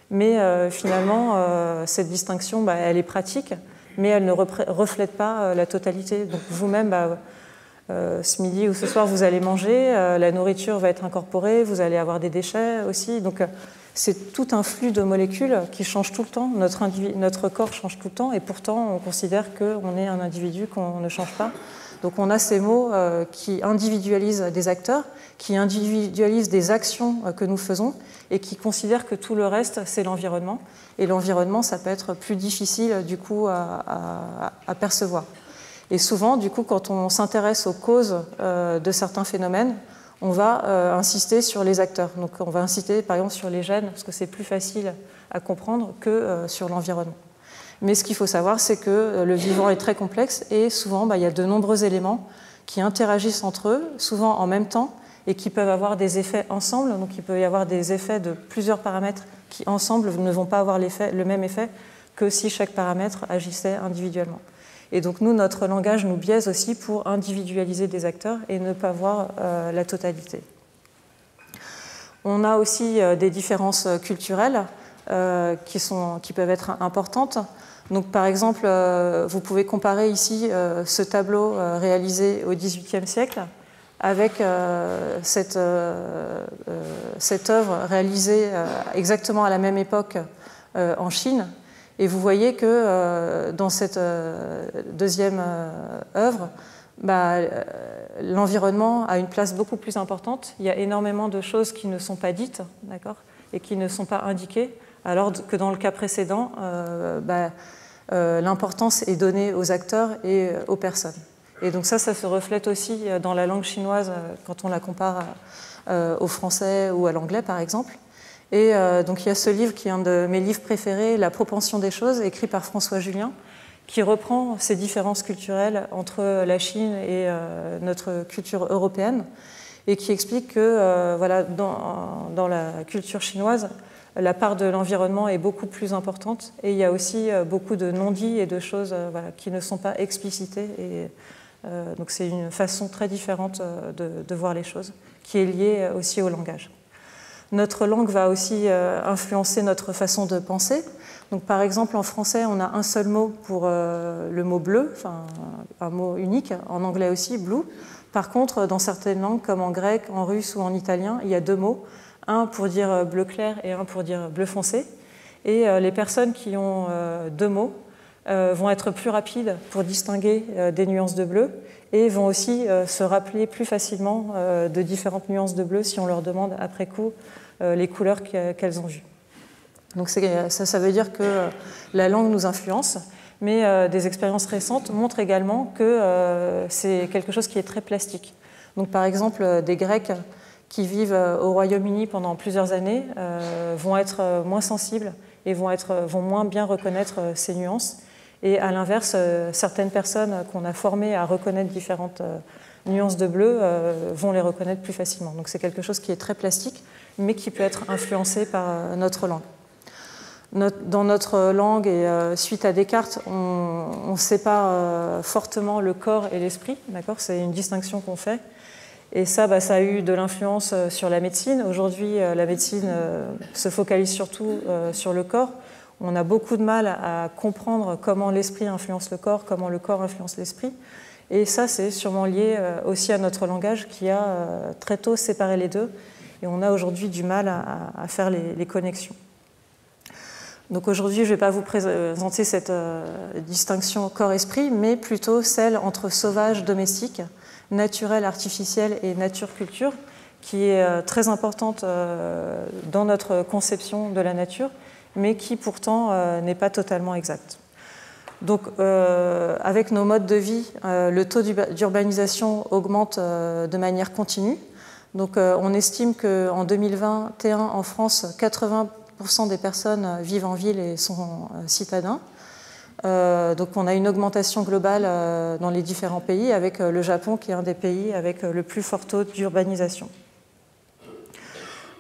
mais finalement cette distinction, bah, elle est pratique, mais elle ne reflète pas la totalité. Donc vous-même, bah, ce midi ou ce soir, vous allez manger, la nourriture va être incorporée, vous allez avoir des déchets aussi. Donc c'est tout un flux de molécules qui change tout le temps. Notre, corps change tout le temps et pourtant on considère qu'on est un individu qu'on ne change pas. Donc on a ces mots euh, qui individualisent des acteurs, qui individualisent des actions euh, que nous faisons et qui considèrent que tout le reste c'est l'environnement. Et l'environnement ça peut être plus difficile du coup à, percevoir. Et souvent du coup quand on s'intéresse aux causes euh, de certains phénomènes, on va euh, insister sur les acteurs. Donc on va insister par exemple sur les gènes, parce que c'est plus facile à comprendre que euh, sur l'environnement. Mais ce qu'il faut savoir, c'est que euh, le vivant est très complexe et souvent bah, il y a de nombreux éléments qui interagissent entre eux, souvent en même temps, et qui peuvent avoir des effets ensemble. Donc il peut y avoir des effets de plusieurs paramètres qui ensemble ne vont pas avoir le même effet que si chaque paramètre agissait individuellement. Et donc nous, notre langage nous biaise aussi pour individualiser des acteurs et ne pas voir euh, la totalité. On a aussi euh, des différences culturelles euh, qui, sont, qui, peuvent être importantes. Donc, par exemple, vous pouvez comparer ici ce tableau réalisé au XVIIIe siècle avec cette, cette, œuvre réalisée exactement à la même époque en Chine, et vous voyez que euh, dans cette euh, deuxième euh, œuvre, bah, l'environnement a une place beaucoup plus importante. Il y a énormément de choses qui ne sont pas dites, d'accord, et qui ne sont pas indiquées, alors que dans le cas précédent, bah, l'importance est donnée aux acteurs et aux personnes. Et donc ça, ça se reflète aussi dans la langue chinoise quand on la compare au français ou à l'anglais, par exemple. Et euh, donc il y a ce livre qui est un de mes livres préférés, La propension des choses, écrit par François Julien, qui reprend ces différences culturelles entre la Chine et euh, notre culture européenne, et qui explique que euh, voilà, dans, la culture chinoise, la part de l'environnement est beaucoup plus importante, et il y a aussi beaucoup de non-dits et de choses qui ne sont pas explicitées. Et, donc c'est une façon très différente de voir les choses, qui est liée aussi au langage. Notre langue va aussi euh, influencer notre façon de penser. Donc, par exemple, en français, on a un seul mot pour euh, le mot bleu, un mot unique, en anglais aussi, blue. Par contre, dans certaines langues, comme en grec, en russe ou en italien, il y a deux mots, un pour dire euh, bleu clair et un pour dire bleu foncé. Et les personnes qui ont deux mots vont être plus rapides pour distinguer des nuances de bleu et vont aussi se rappeler plus facilement de différentes nuances de bleu si on leur demande après coup les couleurs qu'elles ont vues. Donc ça, ça veut dire que la langue nous influence, mais euh, des expériences récentes montrent également que euh, c'est quelque chose qui est très plastique. Donc par exemple, des Grecs qui vivent au Royaume-Uni pendant plusieurs années vont être moins sensibles et vont, être, vont moins bien reconnaître ces nuances. Et à l'inverse, certaines personnes qu'on a formées à reconnaître différentes nuances de bleu vont les reconnaître plus facilement. Donc c'est quelque chose qui est très plastique mais qui peut être influencé par euh, notre langue. Dans notre langue et euh, suite à Descartes, on, sépare euh, fortement le corps et l'esprit, d'accord? C'est une distinction qu'on fait. Et ça, bah, ça a eu de l'influence sur la médecine. Aujourd'hui, la médecine se focalise surtout sur le corps. on a beaucoup de mal à comprendre comment l'esprit influence le corps, comment le corps influence l'esprit. Et ça, c'est sûrement lié aussi à notre langage qui a très tôt séparé les deux. Et on a aujourd'hui du mal à, faire les, connexions. Donc aujourd'hui, je ne vais pas vous présenter cette distinction corps-esprit, mais plutôt celle entre sauvage, domestique, naturel, artificiel et nature-culture, qui est euh, très importante euh, dans notre conception de la nature, mais qui pourtant euh, n'est pas totalement exacte. Donc, avec nos modes de vie, le taux d'urbanisation augmente de manière continue. Donc, on estime qu'en 2021, en France, 80% des personnes vivent en ville et sont citadins. Euh, donc on a une augmentation globale euh, dans les différents pays, avec euh, le Japon qui est un des pays avec le plus fort taux d'urbanisation.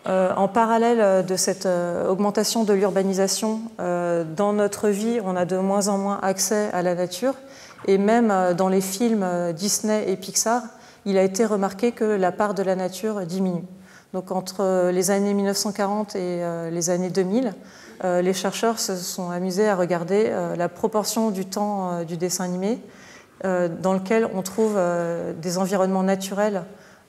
en parallèle de cette augmentation de l'urbanisation, dans notre vie, on a de moins en moins accès à la nature. Et même dans les films Disney et Pixar, il a été remarqué que la part de la nature diminue. Donc entre les années 1940 et les années 2000, euh, les chercheurs se sont amusés à regarder euh, la proportion du temps euh, du dessin animé dans lequel on trouve des environnements naturels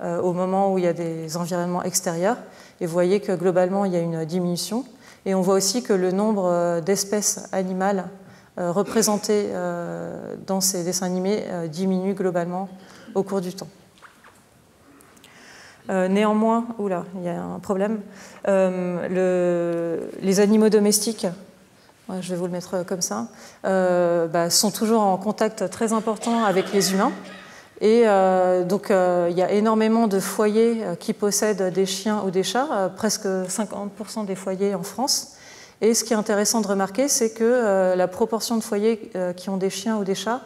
au moment où il y a des environnements extérieurs. Et vous voyez que globalement, il y a une diminution. Et on voit aussi que le nombre d'espèces animales représentées dans ces dessins animés diminue globalement au cours du temps. Euh, néanmoins, il y a un problème. Euh, les animaux domestiques, je vais vous le mettre comme ça, euh, bah, sont toujours en contact très important avec les humains. Et donc, il y a énormément de foyers qui possèdent des chiens ou des chats, presque 50% des foyers en France. Et ce qui est intéressant de remarquer, c'est que la proportion de foyers qui ont des chiens ou des chats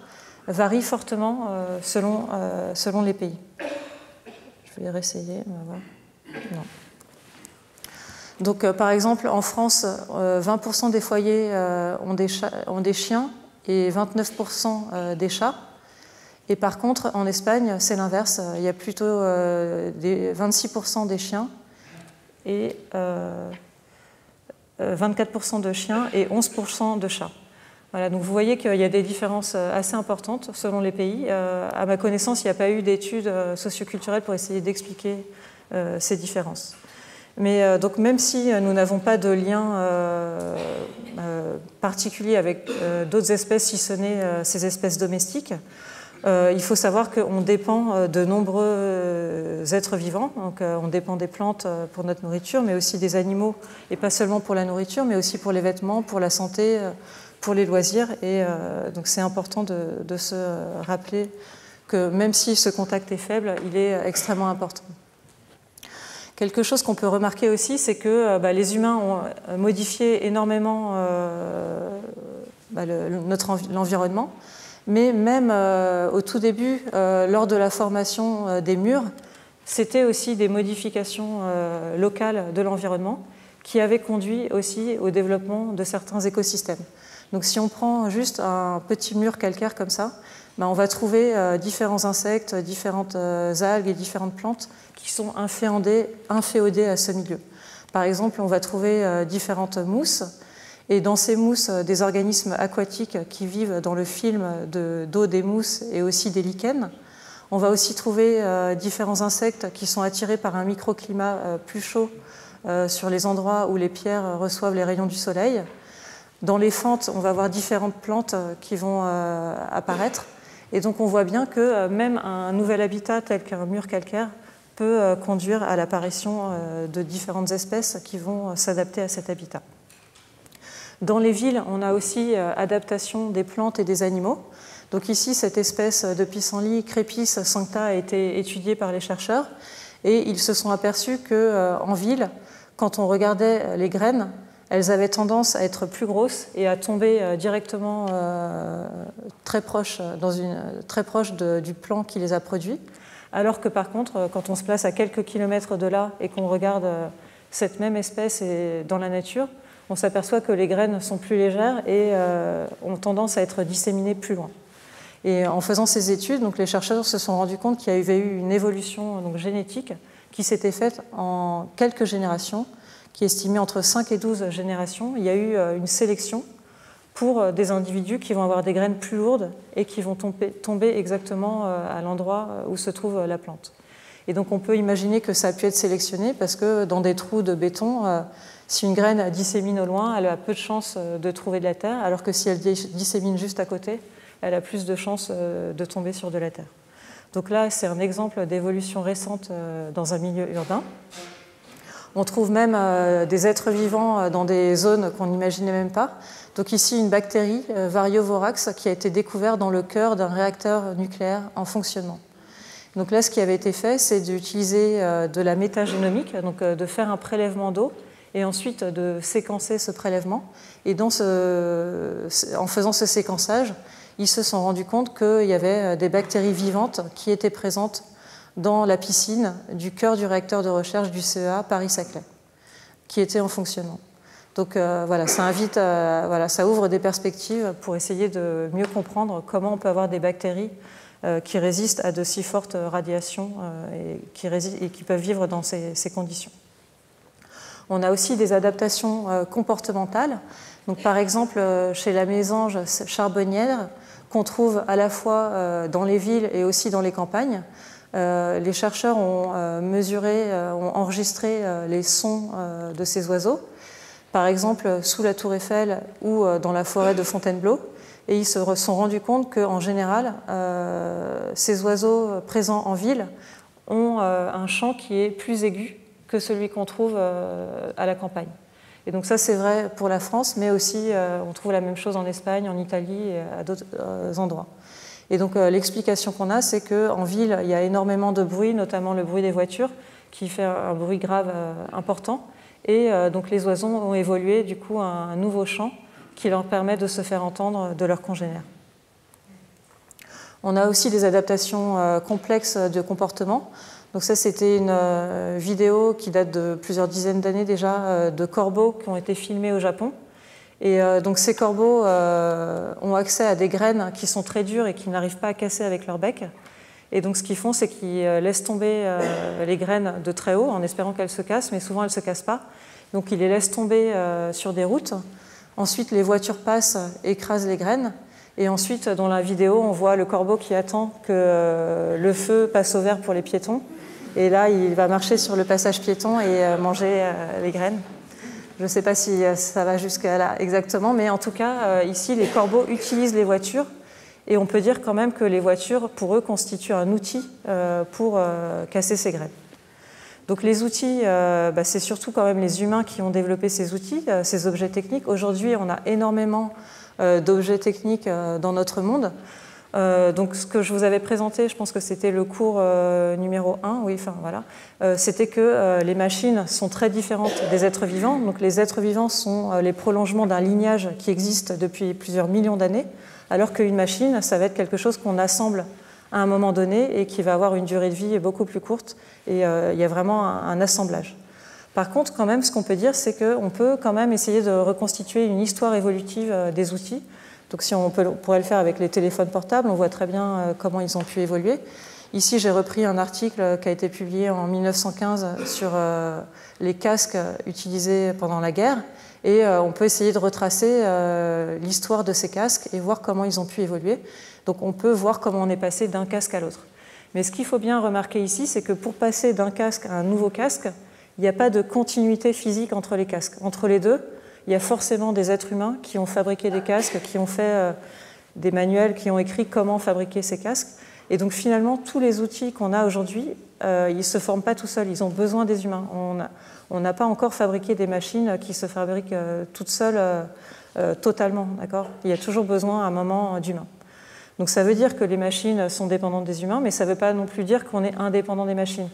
varie fortement selon, selon les pays. Je vais réessayer. Non. Donc, euh, par exemple, en France, 20% euh, des foyers euh, ont des, chiens et 29% des chats. Et par contre, en Espagne, c'est l'inverse. Il y a plutôt des 26% des chiens et 24% de chiens et 11% de chats donc vous voyez qu'il y a des différences euh, assez importantes selon les pays. Euh, à ma connaissance, il n'y a pas eu d'études euh, socioculturelles pour essayer d'expliquer ces différences. Mais donc même si nous n'avons pas de lien particulier avec d'autres espèces, si ce n'est ces espèces domestiques, il faut savoir qu'on dépend de nombreux êtres vivants. Donc, on dépend des plantes pour notre nourriture, mais aussi des animaux, et pas seulement pour la nourriture, mais aussi pour les vêtements, pour la santé, pour les loisirs. Et euh, donc c'est important de, se rappeler que même si ce contact est faible, il est extrêmement important. Quelque chose qu'on peut remarquer aussi, c'est que euh, bah, les humains ont euh, modifié énormément bah, l'environnement, mais même au tout début, lors de la formation des murs, c'était aussi des modifications locales de l'environnement qui avaient conduit aussi au développement de certains écosystèmes. Donc si on prend juste un petit mur calcaire comme ça, ben, on va trouver euh, différents insectes, différentes euh, algues et différentes plantes qui sont inféodées, à ce milieu. Par exemple, on va trouver euh, différentes mousses, et dans ces mousses, des organismes aquatiques qui vivent dans le film d'eau des mousses et aussi des lichens. On va aussi trouver différents insectes qui sont attirés par un microclimat plus chaud sur les endroits où les pierres reçoivent les rayons du soleil. Dans les fentes, on va voir différentes plantes euh, qui vont euh, apparaître. Et donc on voit bien que euh, même un nouvel habitat tel qu'un mur calcaire peut conduire à l'apparition de différentes espèces qui vont s'adapter à cet habitat. Dans les villes, on a aussi adaptation des plantes et des animaux. Donc ici, cette espèce de pissenlit, Crépis sancta, a été étudiée par les chercheurs et ils se sont aperçus qu'en ville, quand on regardait les graines, elles avaient tendance à être plus grosses et à tomber euh, directement euh, très proche, une, très proche du plan qui les a produits. Alors que par contre, euh, quand on se place à quelques kilomètres de là et qu'on regarde cette même espèce dans la nature, on s'aperçoit que les graines sont plus légères et ont tendance à être disséminées plus loin. Et en faisant ces études, donc les chercheurs se sont rendus compte qu'il y avait eu une évolution donc, génétique qui s'était faite en quelques générations qui est estimé entre 5 et 12 générations, il y a eu une sélection pour des individus qui vont avoir des graines plus lourdes et qui vont tomber, exactement à l'endroit où se trouve la plante. Et donc on peut imaginer que ça a pu être sélectionné parce que dans des trous de béton, si une graine dissémine au loin, elle a peu de chances de trouver de la terre, alors que si elle dissémine juste à côté, elle a plus de chances de tomber sur de la terre. Donc là, c'est un exemple d'évolution récente euh, dans un milieu urbain. On trouve même euh, des êtres vivants euh, dans des zones qu'on n'imaginait même pas. Donc ici, une bactérie, Variovorax, qui a été découverte dans le cœur d'un réacteur nucléaire en fonctionnement. Donc là, ce qui avait été fait, c'est d'utiliser de la métagénomique, donc de faire un prélèvement d'eau et ensuite de séquencer ce prélèvement. Et en faisant ce séquençage, ils se sont rendus compte qu'il y avait euh, des bactéries vivantes qui étaient présentes dans la piscine du cœur du réacteur de recherche du CEA Paris-Saclay, qui était en fonctionnement. Donc euh, voilà, ça invite, voilà, ça ouvre des perspectives pour essayer de mieux comprendre comment on peut avoir des bactéries euh, qui résistent à de si fortes radiations et, qui peuvent vivre dans ces, ces, conditions. On a aussi des adaptations comportementales. Donc, par exemple, chez la mésange charbonnière, qu'on trouve à la fois euh, dans les villes et aussi dans les campagnes. Euh, les chercheurs ont euh, mesuré, ont enregistré les sons de ces oiseaux, par exemple sous la tour Eiffel ou dans la forêt de Fontainebleau. Et ils se sont rendus compte qu'en général, ces oiseaux présents en ville ont un chant qui est plus aigu que celui qu'on trouve à la campagne. Et donc ça, c'est vrai pour la France, mais aussi euh, on trouve la même chose en Espagne, en Italie et à d'autres euh, endroits. Et donc euh, l'explication qu'on a, c'est qu'en ville, il y a énormément de bruit, notamment le bruit des voitures, qui fait un bruit grave important. Et donc les oiseaux ont évolué du coup à un nouveau chant qui leur permet de se faire entendre de leurs congénères. On a aussi des adaptations complexes de comportement. Donc ça, c'était une euh, vidéo qui date de plusieurs dizaines d'années déjà euh, de corbeaux qui ont été filmés au Japon. Et euh, donc ces corbeaux ont accès à des graines qui sont très dures et qui n'arrivent pas à casser avec leur bec. Et donc ce qu'ils font, c'est qu'ils laissent tomber les graines de très haut en espérant qu'elles se cassent, mais souvent elles ne se cassent pas. Donc ils les laissent tomber sur des routes. Ensuite, les voitures passent, écrasent les graines. Et ensuite, dans la vidéo, on voit le corbeau qui attend que le feu passe au vert pour les piétons. Et là, il va marcher sur le passage piéton et euh, manger euh, les graines. Je ne sais pas si euh, ça va jusqu'à là exactement, mais en tout cas, ici, les corbeaux utilisent les voitures. Et on peut dire quand même que les voitures, pour eux, constituent un outil pour casser ces graines. Donc les outils, bah, c'est surtout quand même les humains qui ont développé ces outils, ces objets techniques. Aujourd'hui, on a énormément d'objets techniques dans notre monde. Euh, donc ce que je vous avais présenté, je pense que c'était le cours euh, numéro 1, oui, enfin voilà, euh, c'était que les machines sont très différentes des êtres vivants. Donc les êtres vivants sont les prolongements d'un lignage qui existe depuis plusieurs millions d'années, alors qu'une machine, ça va être quelque chose qu'on assemble à un moment donné et qui va avoir une durée de vie beaucoup plus courte. Et il y a vraiment un assemblage. Par contre, quand même, ce qu'on peut dire, c'est qu'on peut quand même essayer de reconstituer une histoire évolutive des outils. Donc si on, pourrait le faire avec les téléphones portables, on voit très bien euh, comment ils ont pu évoluer. Ici, j'ai repris un article qui a été publié en 1915 sur euh, les casques utilisés pendant la guerre. Et euh, on peut essayer de retracer l'histoire de ces casques et voir comment ils ont pu évoluer. Donc on peut voir comment on est passé d'un casque à l'autre. Mais ce qu'il faut bien remarquer ici, c'est que pour passer d'un casque à un nouveau casque, il n'y a pas de continuité physique entre les casques. Entre les deux, il y a forcément des êtres humains qui ont fabriqué des casques, qui ont fait euh, des manuels, qui ont écrit comment fabriquer ces casques. Et donc finalement, tous les outils qu'on a aujourd'hui, euh, ils ne se forment pas tout seuls, ils ont besoin des humains. On n'a pas encore fabriqué des machines qui se fabriquent euh, toutes seules totalement. Il y a toujours besoin à un moment d'humains. Donc ça veut dire que les machines sont dépendantes des humains, mais ça ne veut pas non plus dire qu'on est indépendant des machines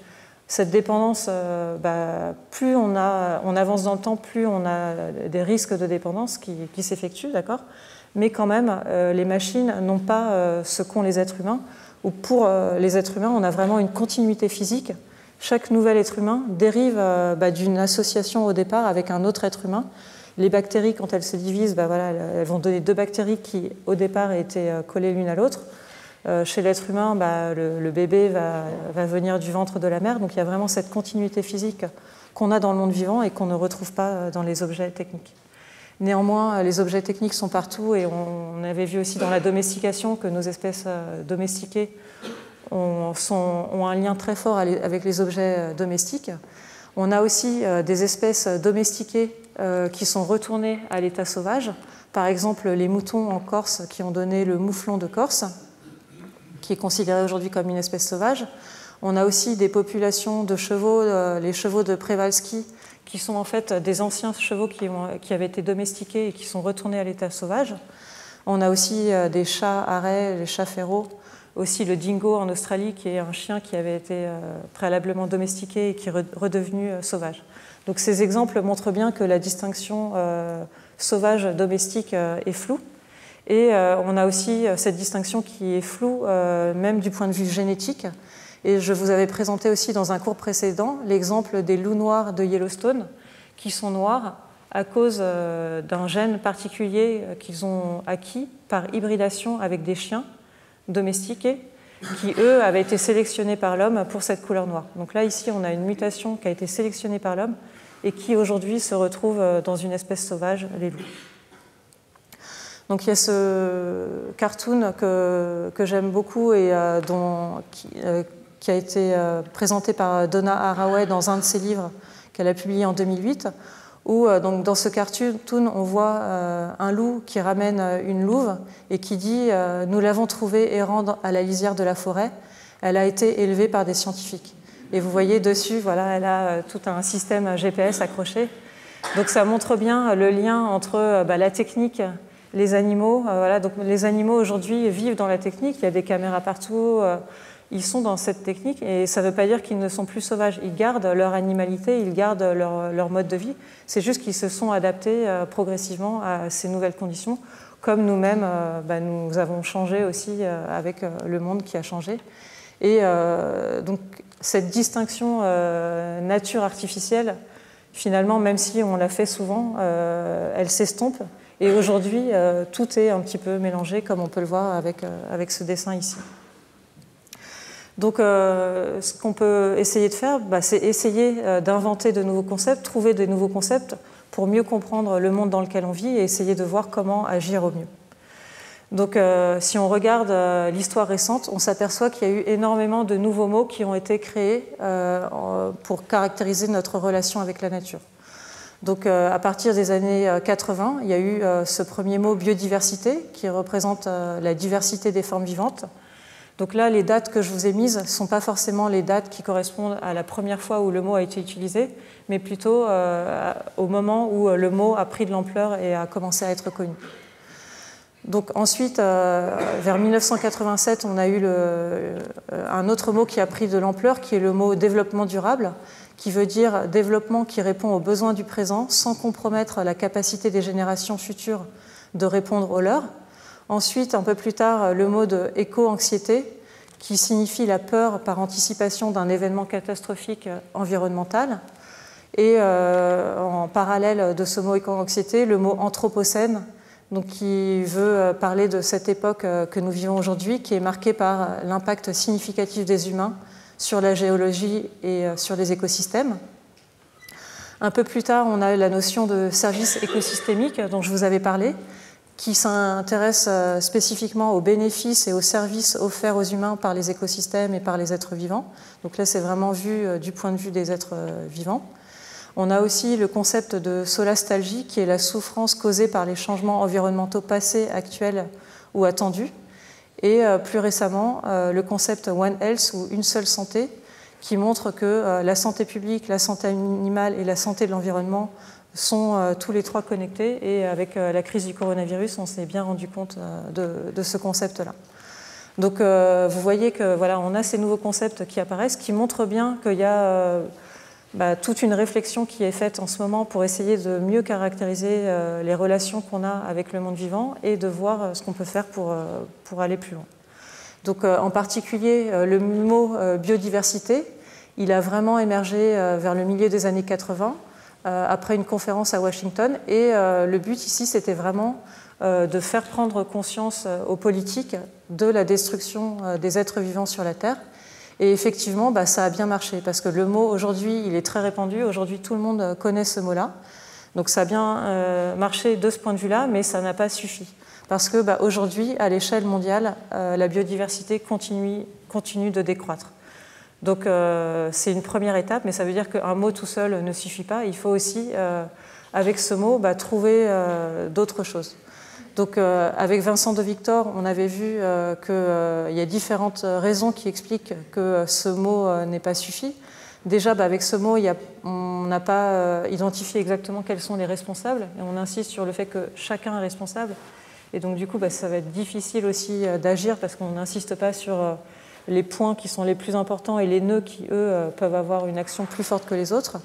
cette dépendance, euh, bah, plus on, avance dans le temps, plus on a des risques de dépendance qui, s'effectuent, d'accord? Mais quand même, euh, les machines n'ont pas euh, ce qu'ont les êtres humains, ou pour les êtres humains, on a vraiment une continuité physique. Chaque nouvel être humain dérive bah, d'une association au départ avec un autre être humain. Les bactéries, quand elles se divisent, bah, elles vont donner deux bactéries qui, au départ, étaient collées l'une à l'autre. Chez l'être humain, bah, le, bébé va, venir du ventre de la mère. Donc il y a vraiment cette continuité physique qu'on a dans le monde vivant et qu'on ne retrouve pas dans les objets techniques. Néanmoins, les objets techniques sont partout et on, avait vu aussi dans la domestication que nos espèces euh, domestiquées ont, un lien très fort avec les objets euh, domestiques. On a aussi euh, des espèces domestiquées qui sont retournées à l'état sauvage. Par exemple, les moutons en Corse qui ont donné le mouflon de Corse, qui est considéré aujourd'hui comme une espèce sauvage. On a aussi des populations de chevaux, les chevaux de Przewalski, qui sont en fait des anciens chevaux qui, avaient été domestiqués et qui sont retournés à l'état sauvage. On a aussi euh, des chats arrêts, les chats férots, aussi le dingo en Australie, qui est un chien qui avait été euh, préalablement domestiqué et qui est redevenu euh, sauvage. Donc ces exemples montrent bien que la distinction sauvage-domestique est floue. Et on a aussi cette distinction qui est floue, même du point de vue génétique. Et je vous avais présenté aussi dans un cours précédent l'exemple des loups noirs de Yellowstone, qui sont noirs à cause euh, d'un gène particulier euh, qu'ils ont acquis par hybridation avec des chiens domestiqués, qui eux avaient été sélectionnés par l'homme pour cette couleur noire. Donc là, ici, on a une mutation qui a été sélectionnée par l'homme et qui aujourd'hui se retrouve euh, dans une espèce sauvage, les loups. Donc il y a ce cartoon que, j'aime beaucoup et dont, qui, qui a été euh, présenté par Donna Haraway dans un de ses livres qu'elle a publié en 2008, où euh, donc, dans ce cartoon, on voit euh, un loup qui ramène une louve et qui dit Nous l'avons trouvée errant à la lisière de la forêt. Elle a été élevée par des scientifiques. Et vous voyez dessus, voilà, elle a tout un système GPS accroché. Donc ça montre bien le lien entre bah, la technique, les animaux. voilà, donc les animaux aujourd'hui vivent dans la technique. Il y a des caméras partout ils sont dans cette technique et ça ne veut pas dire qu'ils ne sont plus sauvages. Ils gardent leur animalité, ils gardent leur, mode de vie. C'est juste qu'ils se sont adaptés euh, progressivement à ces nouvelles conditions, comme nous-mêmes, euh, bah, nous avons changé aussi euh, avec le monde qui a changé. Et donc cette distinction nature artificielle, finalement, même si on l'a fait souvent, elle s'estompe. Et aujourd'hui, tout est un petit peu mélangé, comme on peut le voir avec, avec ce dessin ici. Donc, euh, ce qu'on peut essayer de faire, bah, c'est essayer euh, d'inventer de nouveaux concepts, trouver de nouveaux concepts pour mieux comprendre le monde dans lequel on vit et essayer de voir comment agir au mieux. Donc, euh, si on regarde l'histoire récente, on s'aperçoit qu'il y a eu énormément de nouveaux mots qui ont été créés pour caractériser notre relation avec la nature. Donc, à partir des années 80, il y a eu ce premier mot biodiversité qui représente la diversité des formes vivantes. Donc là, les dates que je vous ai mises ne sont pas forcément les dates qui correspondent à la première fois où le mot a été utilisé, mais plutôt euh, au moment où euh, le mot a pris de l'ampleur et a commencé à être connu. Donc ensuite, euh, vers 1987, on a eu un autre mot qui a pris de l'ampleur, qui est le mot développement durable, qui veut dire développement qui répond aux besoins du présent sans compromettre la capacité des générations futures de répondre aux leurs. Ensuite, un peu plus tard, le mot de éco-anxiété, qui signifie la peur par anticipation d'un événement catastrophique environnemental. Et euh, en parallèle de ce mot éco-anxiété, le mot anthropocène, donc qui veut parler de cette époque euh, que nous vivons aujourd'hui, qui est marquée par l'impact significatif des humains sur la géologie et euh, sur les écosystèmes. Un peu plus tard, on a la notion de service écosystémique dont je vous avais parlé, qui s'intéresse euh, spécifiquement aux bénéfices et aux services offerts aux humains par les écosystèmes et par les êtres vivants. Donc là, c'est vraiment vu euh, du point de vue des êtres vivants. On a aussi le concept de solastalgie, qui est la souffrance causée par les changements environnementaux passés, actuels ou attendus. Et plus récemment, le concept One Health, ou une seule santé, qui montre que la santé publique, la santé animale et la santé de l'environnement sont euh, tous les trois connectés et avec euh, la crise du coronavirus, on s'est bien rendu compte euh, de, ce concept-là. Donc vous voyez que voilà, on a ces nouveaux concepts qui apparaissent, qui montrent bien qu'il y a bah, toute une réflexion qui est faite en ce moment pour essayer de mieux caractériser les relations qu'on a avec le monde vivant et de voir ce qu'on peut faire pour, pour aller plus loin. Donc en particulier le mot biodiversité, il a vraiment émergé vers le milieu des années 80 euh, après une conférence à Washington. Et euh, le but ici, c'était vraiment euh, de faire prendre conscience aux politiques de la destruction des êtres vivants sur la Terre. Et effectivement, bah, ça a bien marché parce que le mot aujourd'hui, il est très répandu. Aujourd'hui, tout le monde connaît ce mot-là. Donc ça a bien euh, marché de ce point de vue-là, mais ça n'a pas suffi. Parce que bah, aujourd'hui, à l'échelle mondiale, euh, la biodiversité continue, de décroître. Donc euh, c'est une première étape, mais ça veut dire qu'un mot tout seul ne suffit pas. Il faut aussi, avec ce mot, bah, trouver d'autres choses. Donc avec Vincent de Victor, on avait vu qu'il y a différentes raisons qui expliquent que ce mot n'est pas suffi. Déjà, bah, avec ce mot, on n'a pas euh, identifié exactement quels sont les responsables, et on insiste sur le fait que chacun est responsable. Et donc, du coup, bah, ça va être difficile aussi euh, d'agir parce qu'on n'insiste pas sur euh, les points qui sont les plus importants et les nœuds qui, eux, peuvent avoir une action plus forte que les autres.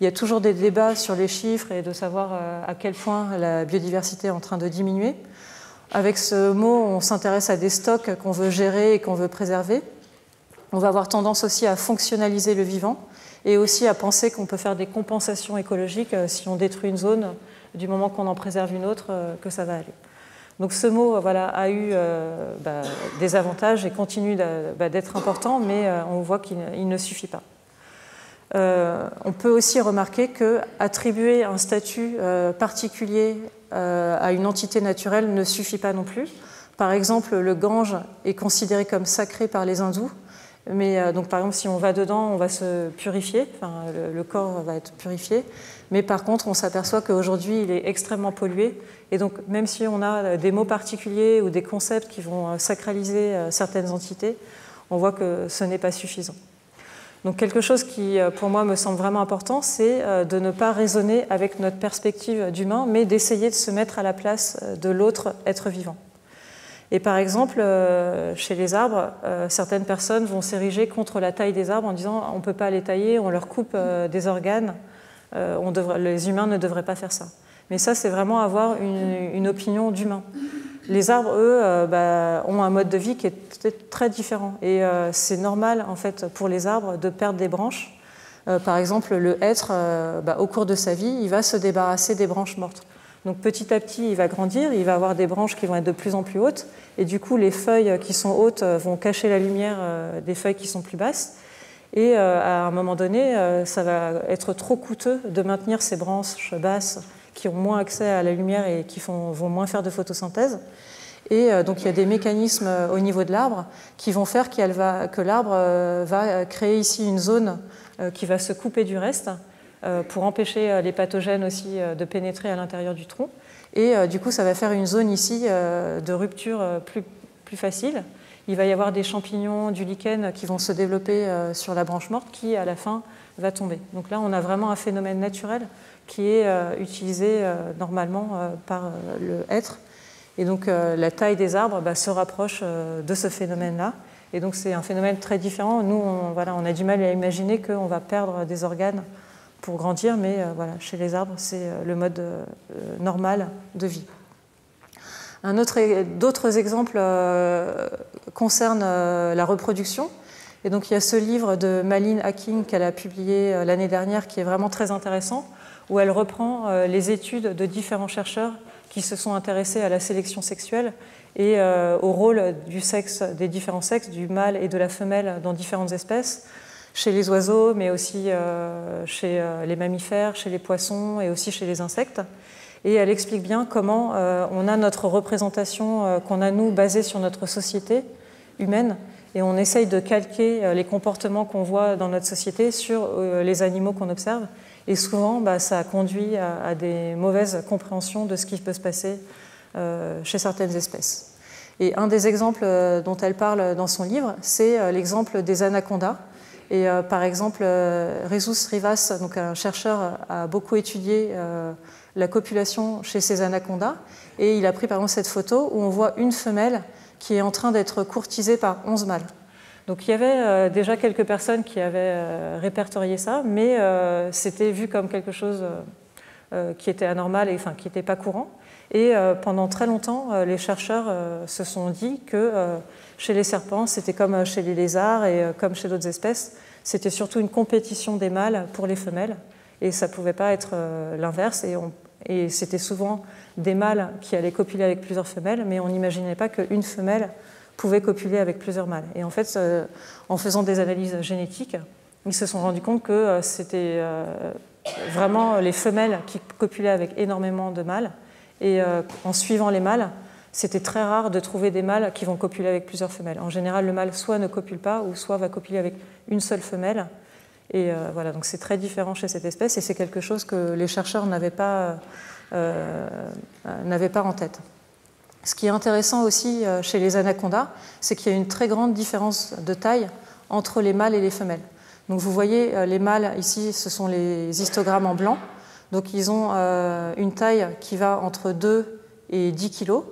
Il y a toujours des débats sur les chiffres et de savoir à quel point la biodiversité est en train de diminuer. Avec ce mot, on s'intéresse à des stocks qu'on veut gérer et qu'on veut préserver. On va avoir tendance aussi à fonctionnaliser le vivant et aussi à penser qu'on peut faire des compensations écologiques euh, si on détruit une zone, du moment qu'on en préserve une autre, euh, que ça va aller. Donc ce mot voilà, a eu euh, bah, des avantages et continue bah, d'être important, mais on voit qu'il ne suffit pas. On peut aussi remarquer que attribuer un statut particulier à une entité naturelle ne suffit pas non plus. Par exemple, le Gange est considéré comme sacré par les hindous, mais euh, donc, par exemple, si on va dedans, on va se purifier, enfin, le, corps va être purifié. Mais par contre, on s'aperçoit qu'aujourd'hui, il est extrêmement pollué. Et donc, même si on a des mots particuliers ou des concepts qui vont euh, sacraliser euh, certaines entités, on voit que ce n'est pas suffisant. Donc, quelque chose qui, pour moi, me semble vraiment important, c'est de ne pas raisonner avec notre perspective d'humain, mais d'essayer de se mettre à la place de l'autre être vivant. Et par exemple, euh, chez les arbres, euh, certaines personnes vont s'ériger contre la taille des arbres en disant on ne peut pas les tailler, on leur coupe euh, des organes, les humains ne devraient pas faire ça. Mais ça, c'est vraiment avoir une, opinion d'humain. Les arbres, eux, bah, ont un mode de vie qui est très différent. Et c'est normal, en fait, pour les arbres de perdre des branches. par exemple, le hêtre, bah, au cours de sa vie, il va se débarrasser des branches mortes. Donc petit à petit, il va grandir, il va avoir des branches qui vont être de plus en plus hautes, et du coup, les feuilles qui sont hautes euh, vont cacher la lumière euh, des feuilles qui sont plus basses. Et euh, à un moment donné, ça va être trop coûteux de maintenir ces branches basses qui ont moins accès à la lumière et qui vont moins faire de photosynthèse. Et donc il y a des mécanismes au niveau de l'arbre qui vont faire que l'arbre va créer ici une zone qui va se couper du reste euh, pour empêcher euh, les pathogènes aussi euh, de pénétrer à l'intérieur du tronc. Et du coup, ça va faire une zone ici de rupture plus, plus facile. Il va y avoir des champignons, du lichen qui vont se développer sur la branche morte qui, à la fin, va tomber. Donc là, on a vraiment un phénomène naturel qui est utilisé normalement par le être. Et donc la taille des arbres bah, se rapproche de ce phénomène-là. Et donc c'est un phénomène très différent. Nous, voilà, on a du mal à imaginer qu'on va perdre des organes pour grandir, mais euh, voilà, chez les arbres, c'est euh, le mode euh, normal de vie. D'autres exemples concernent la reproduction. Et donc il y a ce livre de Malin Hacking qu'elle a publié l'année dernière qui est vraiment très intéressant, où elle reprend les études de différents chercheurs qui se sont intéressés à la sélection sexuelle et au rôle du sexe, des différents sexes, du mâle et de la femelle dans différentes espèces, chez les oiseaux, mais aussi euh, chez euh, les mammifères, chez les poissons et aussi chez les insectes. Et elle explique bien comment euh, on a notre représentation qu'on a nous basée sur notre société humaine et on essaye de calquer les comportements qu'on voit dans notre société sur les animaux qu'on observe. Et souvent, bah, ça conduit à, des mauvaises compréhensions de ce qui peut se passer chez certaines espèces. Et un des exemples dont elle parle dans son livre, c'est l'exemple des anacondas. Et euh, par exemple, euh, Rivas, donc un chercheur, a beaucoup étudié euh, la copulation chez ces anacondas. Et il a pris par exemple cette photo où on voit une femelle qui est en train d'être courtisée par 11 mâles. Donc il y avait déjà quelques personnes qui avaient répertorié ça, mais c'était vu comme quelque chose qui était anormal et enfin, qui n'était pas courant. Et pendant très longtemps, les chercheurs se sont dit que chez les serpents, c'était comme euh, chez les lézards et euh, comme chez d'autres espèces. C'était surtout une compétition des mâles pour les femelles. Et ça ne pouvait pas être euh, l'inverse. Et, et c'était souvent des mâles qui allaient copuler avec plusieurs femelles, mais on n'imaginait pas qu'une femelle pouvaient copuler avec plusieurs mâles. Et en fait, en faisant des analyses génétiques, ils se sont rendus compte que c'était vraiment les femelles qui copulaient avec énormément de mâles. Et en suivant les mâles, c'était très rare de trouver des mâles qui vont copuler avec plusieurs femelles. En général, le mâle soit ne copule pas, ou soit va copuler avec une seule femelle. Et euh, voilà, donc c'est très différent chez cette espèce, et c'est quelque chose que les chercheurs n'avaient pas, euh, euh, pas en tête. Ce qui est intéressant aussi chez les anacondas, c'est qu'il y a une très grande différence de taille entre les mâles et les femelles. Donc vous voyez, les mâles ici, ce sont les histogrammes en blanc. Donc ils ont une taille qui va entre 2 et 10 kg,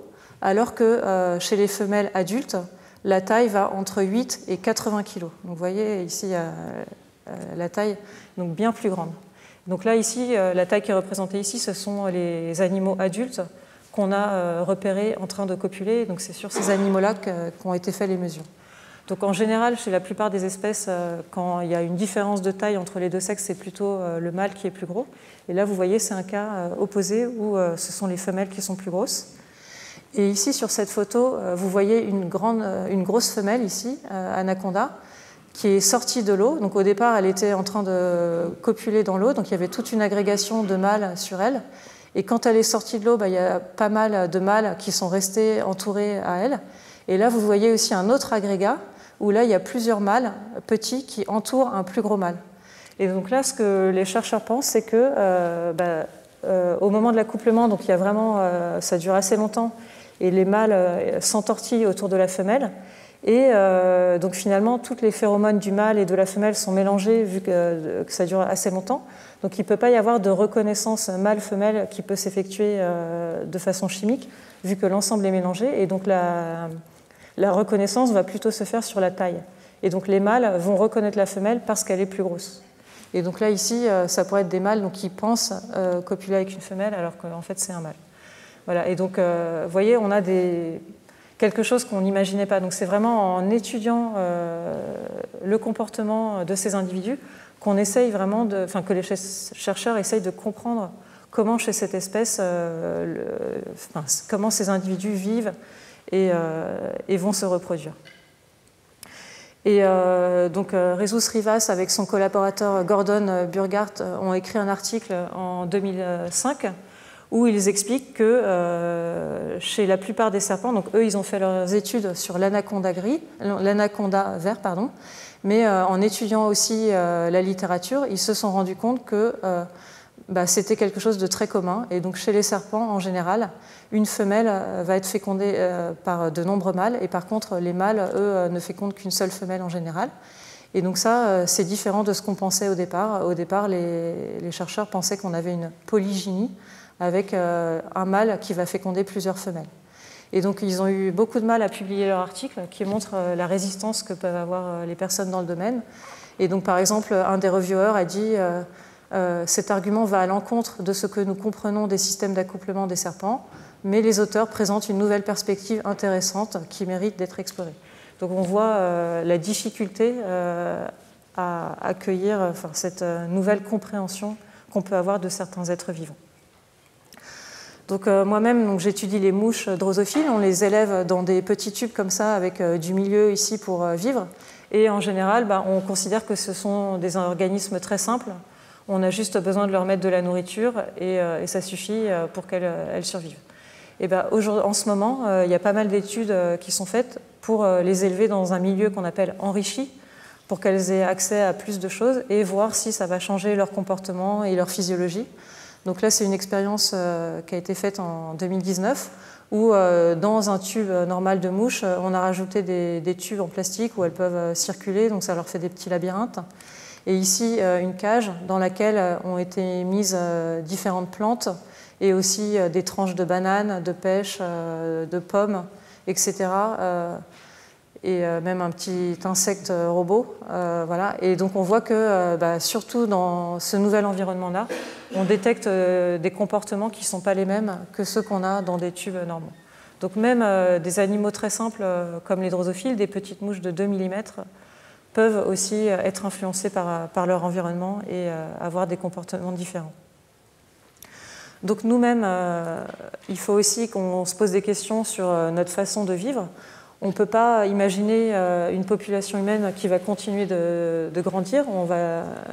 alors que euh, chez les femelles adultes, la taille va entre 8 et 80 kg. Donc vous voyez ici euh, la taille donc bien plus grande. Donc là ici, euh, la taille qui est représentée ici, ce sont les animaux adultes qu'on a repérés en train de copuler. Donc c'est sur ces animaux-là qu'ont été faites les mesures. Donc en général, chez la plupart des espèces, quand il y a une différence de taille entre les deux sexes, c'est plutôt le mâle qui est plus gros. Et là, vous voyez, c'est un cas opposé où ce sont les femelles qui sont plus grosses. Et ici, sur cette photo, euh, vous voyez une, grande, euh, une grosse femelle ici, euh, Anaconda, qui est sortie de l'eau. Donc au départ, elle était en train de copuler dans l'eau, donc il y avait toute une agrégation de mâles sur elle. Et quand elle est sortie de l'eau, bah, il y a pas mal de mâles qui sont restés entourés à elle. Et là, vous voyez aussi un autre agrégat où là, il y a plusieurs mâles petits qui entourent un plus gros mâle. Et donc là, ce que les chercheurs pensent, c'est que bah, au moment de l'accouplement, donc il y a vraiment, ça dure assez longtemps, et les mâles euh, s'entortillent autour de la femelle. Et euh, donc finalement, toutes les phéromones du mâle et de la femelle sont mélangées vu que, ça dure assez longtemps. Donc il ne peut pas y avoir de reconnaissance mâle-femelle qui peut s'effectuer euh, de façon chimique vu que l'ensemble est mélangé. Et donc la, reconnaissance va plutôt se faire sur la taille. Et donc les mâles vont reconnaître la femelle parce qu'elle est plus grosse. Et donc là, ici, ça pourrait être des mâles qui pensent copuler avec une femelle alors qu'en fait c'est un mâle. Voilà, et donc, euh, vous voyez, on a des, quelque chose qu'on n'imaginait pas. Donc, c'est vraiment en étudiant euh, le comportement de ces individus qu'on essaye vraiment que les chercheurs essayent de comprendre comment chez cette espèce, euh, comment ces individus vivent et, et vont se reproduire. Et donc, Rezus Rivas, avec son collaborateur Gordon Burgart, ont écrit un article en 2005 où ils expliquent que euh, chez la plupart des serpents, donc eux, ils ont fait leurs études sur l'anaconda gris, l'anaconda vert, pardon, mais euh, en étudiant aussi euh, la littérature, ils se sont rendus compte que bah, c'était quelque chose de très commun. Et donc chez les serpents, en général, une femelle va être fécondée par de nombreux mâles, et par contre, les mâles, eux, ne fécondent qu'une seule femelle en général. Et donc ça, c'est différent de ce qu'on pensait au départ. Au départ, les, les chercheurs pensaient qu'on avait une polygynie, avec euh, un mâle qui va féconder plusieurs femelles. Et donc ils ont eu beaucoup de mal à publier leur article qui montre euh, la résistance que peuvent avoir euh, les personnes dans le domaine. Et donc par exemple, un des reviewers a dit cet argument va à l'encontre de ce que nous comprenons des systèmes d'accouplement des serpents, mais les auteurs présentent une nouvelle perspective intéressante qui mérite d'être explorée. Donc on voit la difficulté à accueillir cette nouvelle compréhension qu'on peut avoir de certains êtres vivants. Donc euh, moi-même, j'étudie les mouches drosophiles. On les élève dans des petits tubes comme ça, avec euh, du milieu ici pour euh, vivre. Et en général, bah, on considère que ce sont des organismes très simples. On a juste besoin de leur mettre de la nourriture et, ça suffit pour qu'elles survivent. Et bah, en ce moment, il y a pas mal d'études qui sont faites pour les élever dans un milieu qu'on appelle enrichi, pour qu'elles aient accès à plus de choses et voir si ça va changer leur comportement et leur physiologie. Donc là, c'est une expérience euh, qui a été faite en 2019 où euh, dans un tube normal de mouche, euh, on a rajouté des, tubes en plastique où elles peuvent circuler, donc ça leur fait des petits labyrinthes. Et ici, une cage dans laquelle ont été mises différentes plantes et aussi des tranches de bananes, de pêche, de pommes, etc et euh, même un petit insecte robot. Euh, voilà. Et donc on voit que, euh, bah, surtout dans ce nouvel environnement-là, on détecte des comportements qui ne sont pas les mêmes que ceux qu'on a dans des tubes normaux. Donc même des animaux très simples comme les drosophiles, des petites mouches de 2 mm, peuvent aussi être influencés par leur environnement et avoir des comportements différents. Donc nous-mêmes, il faut aussi qu'on se pose des questions sur notre façon de vivre on ne peut pas imaginer une population humaine qui va continuer de, grandir.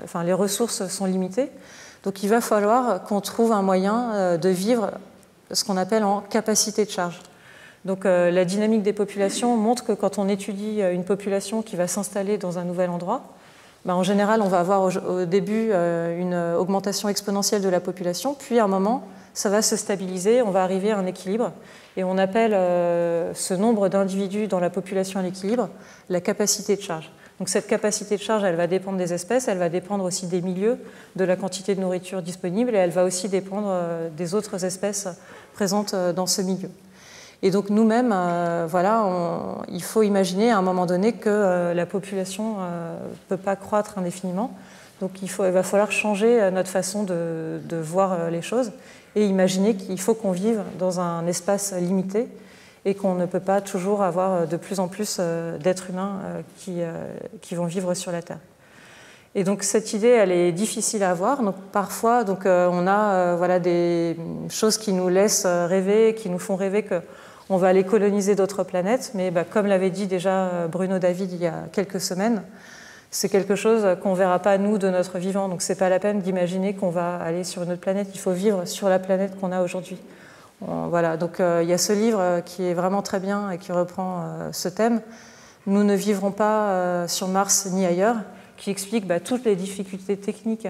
Enfin, les ressources sont limitées. Donc il va falloir qu'on trouve un moyen de vivre ce qu'on appelle en capacité de charge. Donc la dynamique des populations montre que quand on étudie une population qui va s'installer dans un nouvel endroit, ben, en général, on va avoir au, début euh, une augmentation exponentielle de la population, puis à un moment, ça va se stabiliser, on va arriver à un équilibre, et on appelle euh, ce nombre d'individus dans la population à l'équilibre la capacité de charge. Donc cette capacité de charge, elle va dépendre des espèces, elle va dépendre aussi des milieux, de la quantité de nourriture disponible, et elle va aussi dépendre euh, des autres espèces présentes dans ce milieu. Et donc nous-mêmes, euh, voilà, il faut imaginer à un moment donné que euh, la population ne euh, peut pas croître indéfiniment. Donc il, va falloir changer notre façon de, voir les choses et imaginer qu'il faut qu'on vive dans un espace limité et qu'on ne peut pas toujours avoir de plus en plus d'êtres humains qui, qui, vont vivre sur la Terre. Et donc cette idée, elle est difficile à avoir. Parfois, donc, on a voilà, des choses qui nous laissent rêver, qui nous font rêver que on va aller coloniser d'autres planètes, mais bah, comme l'avait dit déjà euh, Bruno David il y a quelques semaines, c'est quelque chose qu'on ne verra pas nous de notre vivant. Donc ce n'est pas la peine d'imaginer qu'on va aller sur une autre planète. Il faut vivre sur la planète qu'on a aujourd'hui. Voilà, donc euh, il y a ce livre euh, qui est vraiment très bien et qui reprend ce thème. Nous ne vivrons pas sur Mars ni ailleurs, qui explique bah, toutes les difficultés techniques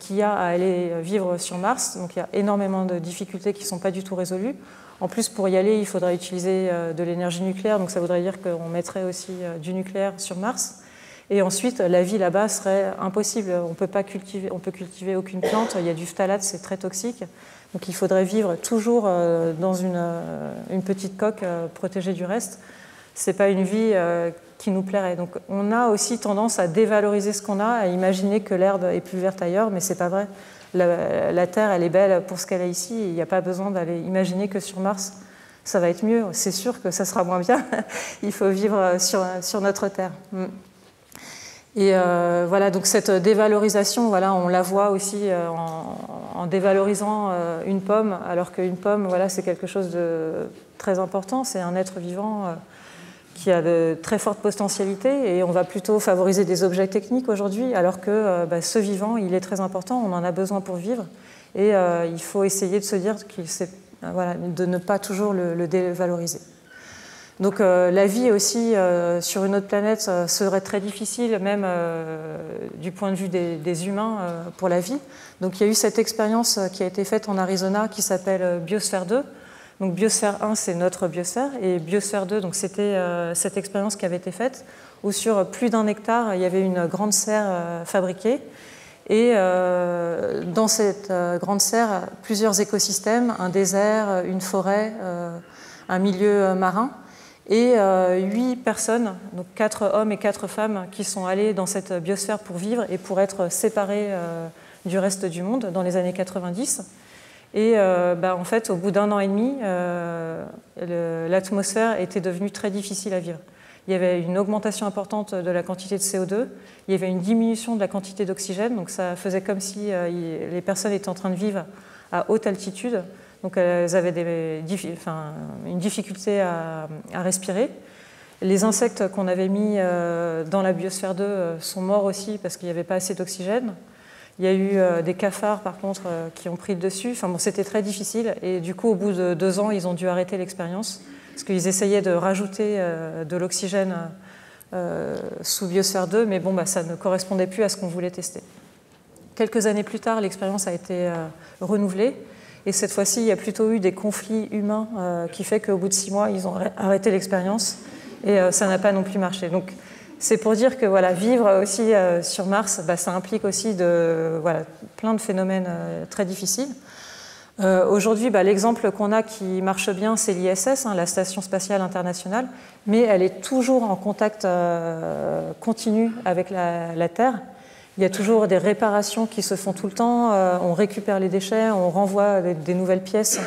qu'il y a à aller vivre sur Mars. Donc il y a énormément de difficultés qui ne sont pas du tout résolues. En plus, pour y aller, il faudrait utiliser euh, de l'énergie nucléaire, donc ça voudrait dire qu'on mettrait aussi euh, du nucléaire sur Mars. Et ensuite, la vie là-bas serait impossible. On peut pas cultiver, on peut cultiver aucune plante. Il y a du phtalate, c'est très toxique. Donc il faudrait vivre toujours euh, dans une, une petite coque protégée du reste. C'est pas une vie qui nous plairait. Donc on a aussi tendance à dévaloriser ce qu'on a, à imaginer que l'herbe est plus verte ailleurs, mais c'est pas vrai la, Terre, elle est belle pour ce qu'elle est ici. Il n'y a pas besoin d'aller imaginer que sur Mars, ça va être mieux. C'est sûr que ça sera moins bien. (laughs) Il faut vivre sur, sur notre Terre. Et euh, voilà, donc cette dévalorisation, voilà, on la voit aussi euh, en, dévalorisant euh, une pomme, alors qu'une pomme, voilà, c'est quelque chose de très important. C'est un être vivant qui a de très fortes potentialités et on va plutôt favoriser des objets techniques aujourd'hui, alors que bah, ce vivant, il est très important, on en a besoin pour vivre et il faut essayer de se dire qu'il voilà, de ne pas toujours le, dévaloriser. Donc la vie aussi sur une autre planète serait très difficile, même du point de vue des, humains pour la vie. Donc il y a eu cette expérience qui a été faite en Arizona qui s'appelle Biosphère 2, donc biosphère 1, c'est notre biosphère, et biosphère 2, donc c'était euh, cette expérience qui avait été faite, où sur plus d'un hectare, il y avait une grande serre euh, fabriquée, et euh, dans cette grande serre, plusieurs écosystèmes, un désert, une forêt, un milieu marin, et huit personnes, donc quatre hommes et quatre femmes, qui sont allés dans cette biosphère pour vivre et pour être séparés du reste du monde dans les années 90. Et euh, bah, en fait, au bout d'un an et demi, euh, l'atmosphère était devenue très difficile à vivre. Il y avait une augmentation importante de la quantité de CO2, il y avait une diminution de la quantité d'oxygène, donc ça faisait comme si euh, les personnes étaient en train de vivre à haute altitude, donc elles avaient une difficulté à, respirer. Les insectes qu'on avait mis dans la biosphère 2 sont morts aussi parce qu'il n'y avait pas assez d'oxygène. Il y a eu euh, des cafards, par contre, euh, qui ont pris le dessus. Enfin, bon, c'était très difficile. Et du coup, au bout de deux ans, ils ont dû arrêter l'expérience parce qu'ils essayaient de rajouter euh, de l'oxygène sous Biosphère 2, mais bon, bah, ça ne correspondait plus à ce qu'on voulait tester. Quelques années plus tard, l'expérience a été renouvelée. Et cette fois-ci, il y a plutôt eu des conflits humains qui fait qu'au bout de six mois, ils ont arrêté l'expérience et ça n'a pas non plus marché. Donc, c'est pour dire que voilà, vivre aussi euh, sur Mars, bah, ça implique aussi de, voilà, plein de phénomènes euh, très difficiles. Euh, aujourd'hui, bah, l'exemple qu'on a qui marche bien, c'est l'ISS, hein, la Station spatiale internationale, mais elle est toujours en contact continu avec la, Terre. Il y a toujours des réparations qui se font tout le temps, on récupère les déchets, on renvoie des, nouvelles pièces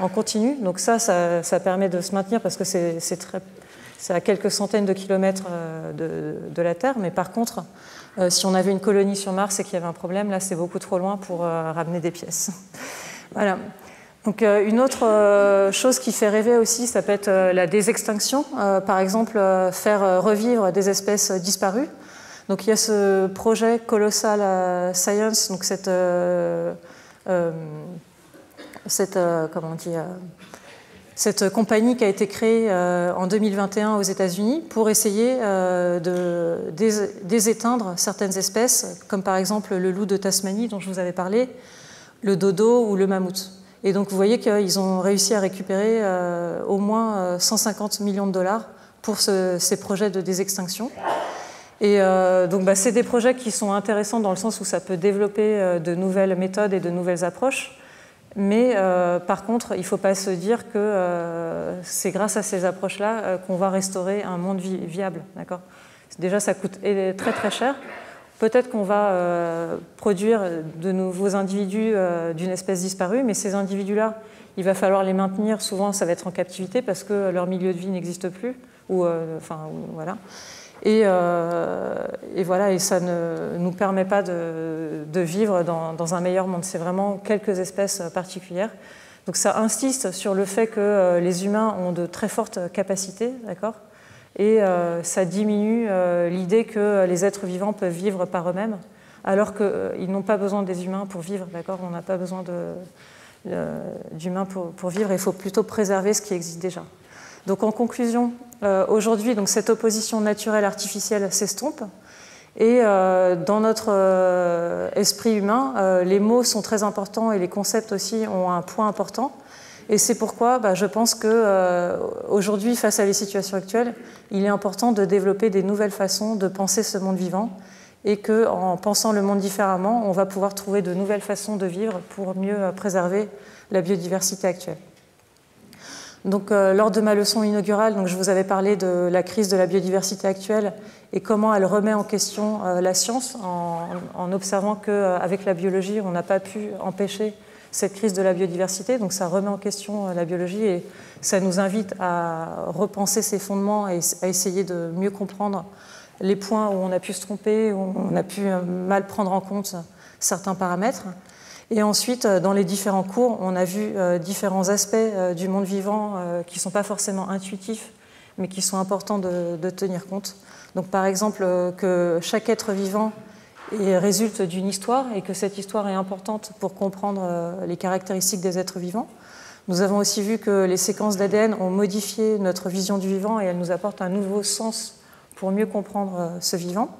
en continu. Donc ça, ça, permet de se maintenir parce que c'est à quelques centaines de kilomètres euh, de, la Terre, mais par contre, euh, si on avait une colonie sur Mars et qu'il y avait un problème, là, c'est beaucoup trop loin pour euh, ramener des pièces. (laughs) voilà. Donc, une autre chose qui fait rêver aussi, ça peut être la désextinction. par exemple, faire revivre des espèces disparues. Donc il y a ce projet Colossal Science, donc cette, cette comment on dit, cette compagnie qui a été créée euh, en 2021 aux États-Unis pour essayer euh, de déséteindre certaines espèces, comme par exemple le loup de Tasmanie dont je vous avais parlé, le dodo ou le mammouth. Et donc vous voyez qu'ils ont réussi à récupérer euh, au moins 150 millions de dollars pour ces projets de désextinction. Et donc bah, c'est des projets qui sont intéressants dans le sens où ça peut développer de nouvelles méthodes et de nouvelles approches. Mais euh, par contre, il ne faut pas se dire que euh, c'est grâce à ces approches-là euh, qu'on va restaurer un monde viable. Déjà, ça coûte très très cher. Peut-être qu'on va produire de nouveaux individus d'une espèce disparue, mais ces individus-là, il va falloir les maintenir. Souvent, ça va être en captivité parce que leur milieu de vie n'existe plus. Voilà. Euh, et, voilà, et ça ne nous permet pas de, vivre dans, un meilleur monde. C'est vraiment quelques espèces particulières. Donc ça insiste sur le fait que euh, les humains ont de très fortes capacités, d'accord? Et euh, ça diminue l'idée que les êtres vivants peuvent vivre par eux-mêmes, alors qu'ils n'ont pas besoin des humains pour vivre, d'accord? On n'a pas besoin d'humains pour vivre, il faut plutôt préserver ce qui existe déjà. Donc en conclusion, euh, aujourd'hui, donc cette opposition naturelle-artificielle s'estompe. Et euh, dans notre euh, esprit humain, les mots sont très importants et les concepts aussi ont un point important. Et c'est pourquoi bah, je pense qu'aujourd'hui, face à les situations actuelles, il est important de développer des nouvelles façons de penser ce monde vivant et qu'en pensant le monde différemment, on va pouvoir trouver de nouvelles façons de vivre pour mieux préserver la biodiversité actuelle. Donc, euh, lors de ma leçon inaugurale, donc, je vous avais parlé de la crise de la biodiversité actuelle et comment elle remet en question euh, la science en, observant qu'avec la biologie, on n'a pas pu empêcher cette crise de la biodiversité. Donc, ça remet en question euh, la biologie et ça nous invite à repenser ses fondements et à essayer de mieux comprendre les points où on a pu se tromper, où on a pu mal prendre en compte certains paramètres. Et ensuite, euh, dans les différents cours, on a vu euh, différents aspects euh, du monde vivant qui ne sont pas forcément intuitifs, mais qui sont importants de, tenir compte. Donc, par exemple, que chaque être vivant résulte d'une histoire et que cette histoire est importante pour comprendre les caractéristiques des êtres vivants. Nous avons aussi vu que les séquences d'ADN ont modifié notre vision du vivant et elles nous apportent un nouveau sens pour mieux comprendre ce vivant.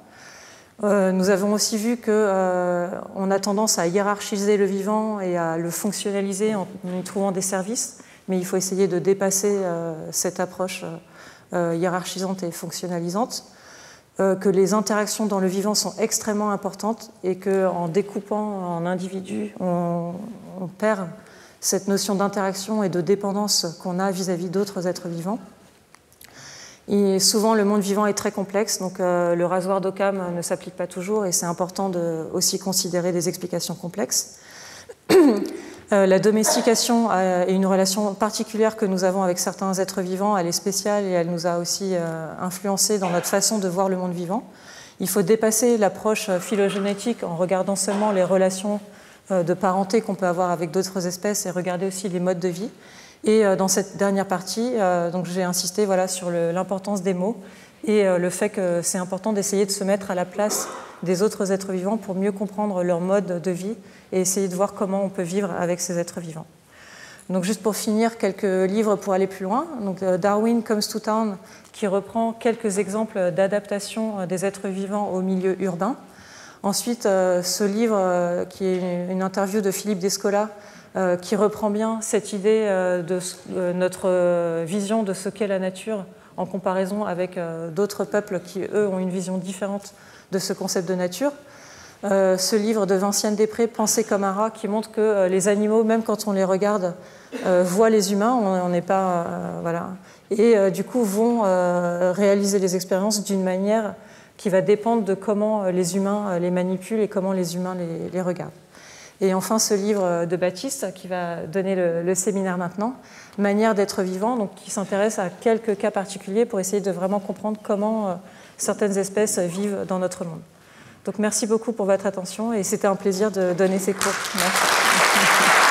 Euh, nous avons aussi vu qu'on euh, a tendance à hiérarchiser le vivant et à le fonctionnaliser en trouvant des services, mais il faut essayer de dépasser euh, cette approche hiérarchisante et fonctionnalisante, que les interactions dans le vivant sont extrêmement importantes et qu'en découpant en individus, on, perd cette notion d'interaction et de dépendance qu'on a vis-à-vis d'autres êtres vivants. Souvent, le monde vivant est très complexe, donc euh, le rasoir d'Occam ne s'applique pas toujours et c'est important de aussi considérer des explications complexes. (clears throat) Euh, la domestication est une relation particulière que nous avons avec certains êtres vivants, elle est spéciale et elle nous a aussi euh, influencé dans notre façon de voir le monde vivant. Il faut dépasser l'approche phylogénétique en regardant seulement les relations de parenté qu'on peut avoir avec d'autres espèces et regarder aussi les modes de vie. Et euh, dans cette dernière partie, euh, donc j'ai insisté voilà, sur l'importance des mots et euh, le fait que c'est important d'essayer de se mettre à la place des autres êtres vivants pour mieux comprendre leur mode de vie et essayer de voir comment on peut vivre avec ces êtres vivants. Donc juste pour finir, quelques livres pour aller plus loin. Donc Darwin Comes to Town, qui reprend quelques exemples d'adaptation des êtres vivants au milieu urbain. Ensuite, ce livre, qui est une interview de Philippe Descola, qui reprend bien cette idée euh, de notre euh, vision de ce qu'est la nature en comparaison avec d'autres peuples qui, eux, ont une vision différente de ce concept de nature. ce livre de Vinciane Després, Penser comme un rat, qui montre que les animaux, même quand on les regarde, voient les humains, on n'est pas. voilà. Et du coup, vont réaliser les expériences d'une manière qui va dépendre de comment les humains les manipulent et comment les humains les regardent. Et enfin, ce livre de Baptiste, qui va donner le, séminaire maintenant, Manière d'être vivant, donc qui s'intéresse à quelques cas particuliers pour essayer de vraiment comprendre comment euh, certaines espèces vivent dans notre monde. Donc merci beaucoup pour votre attention et c'était un plaisir de donner ces cours. Merci.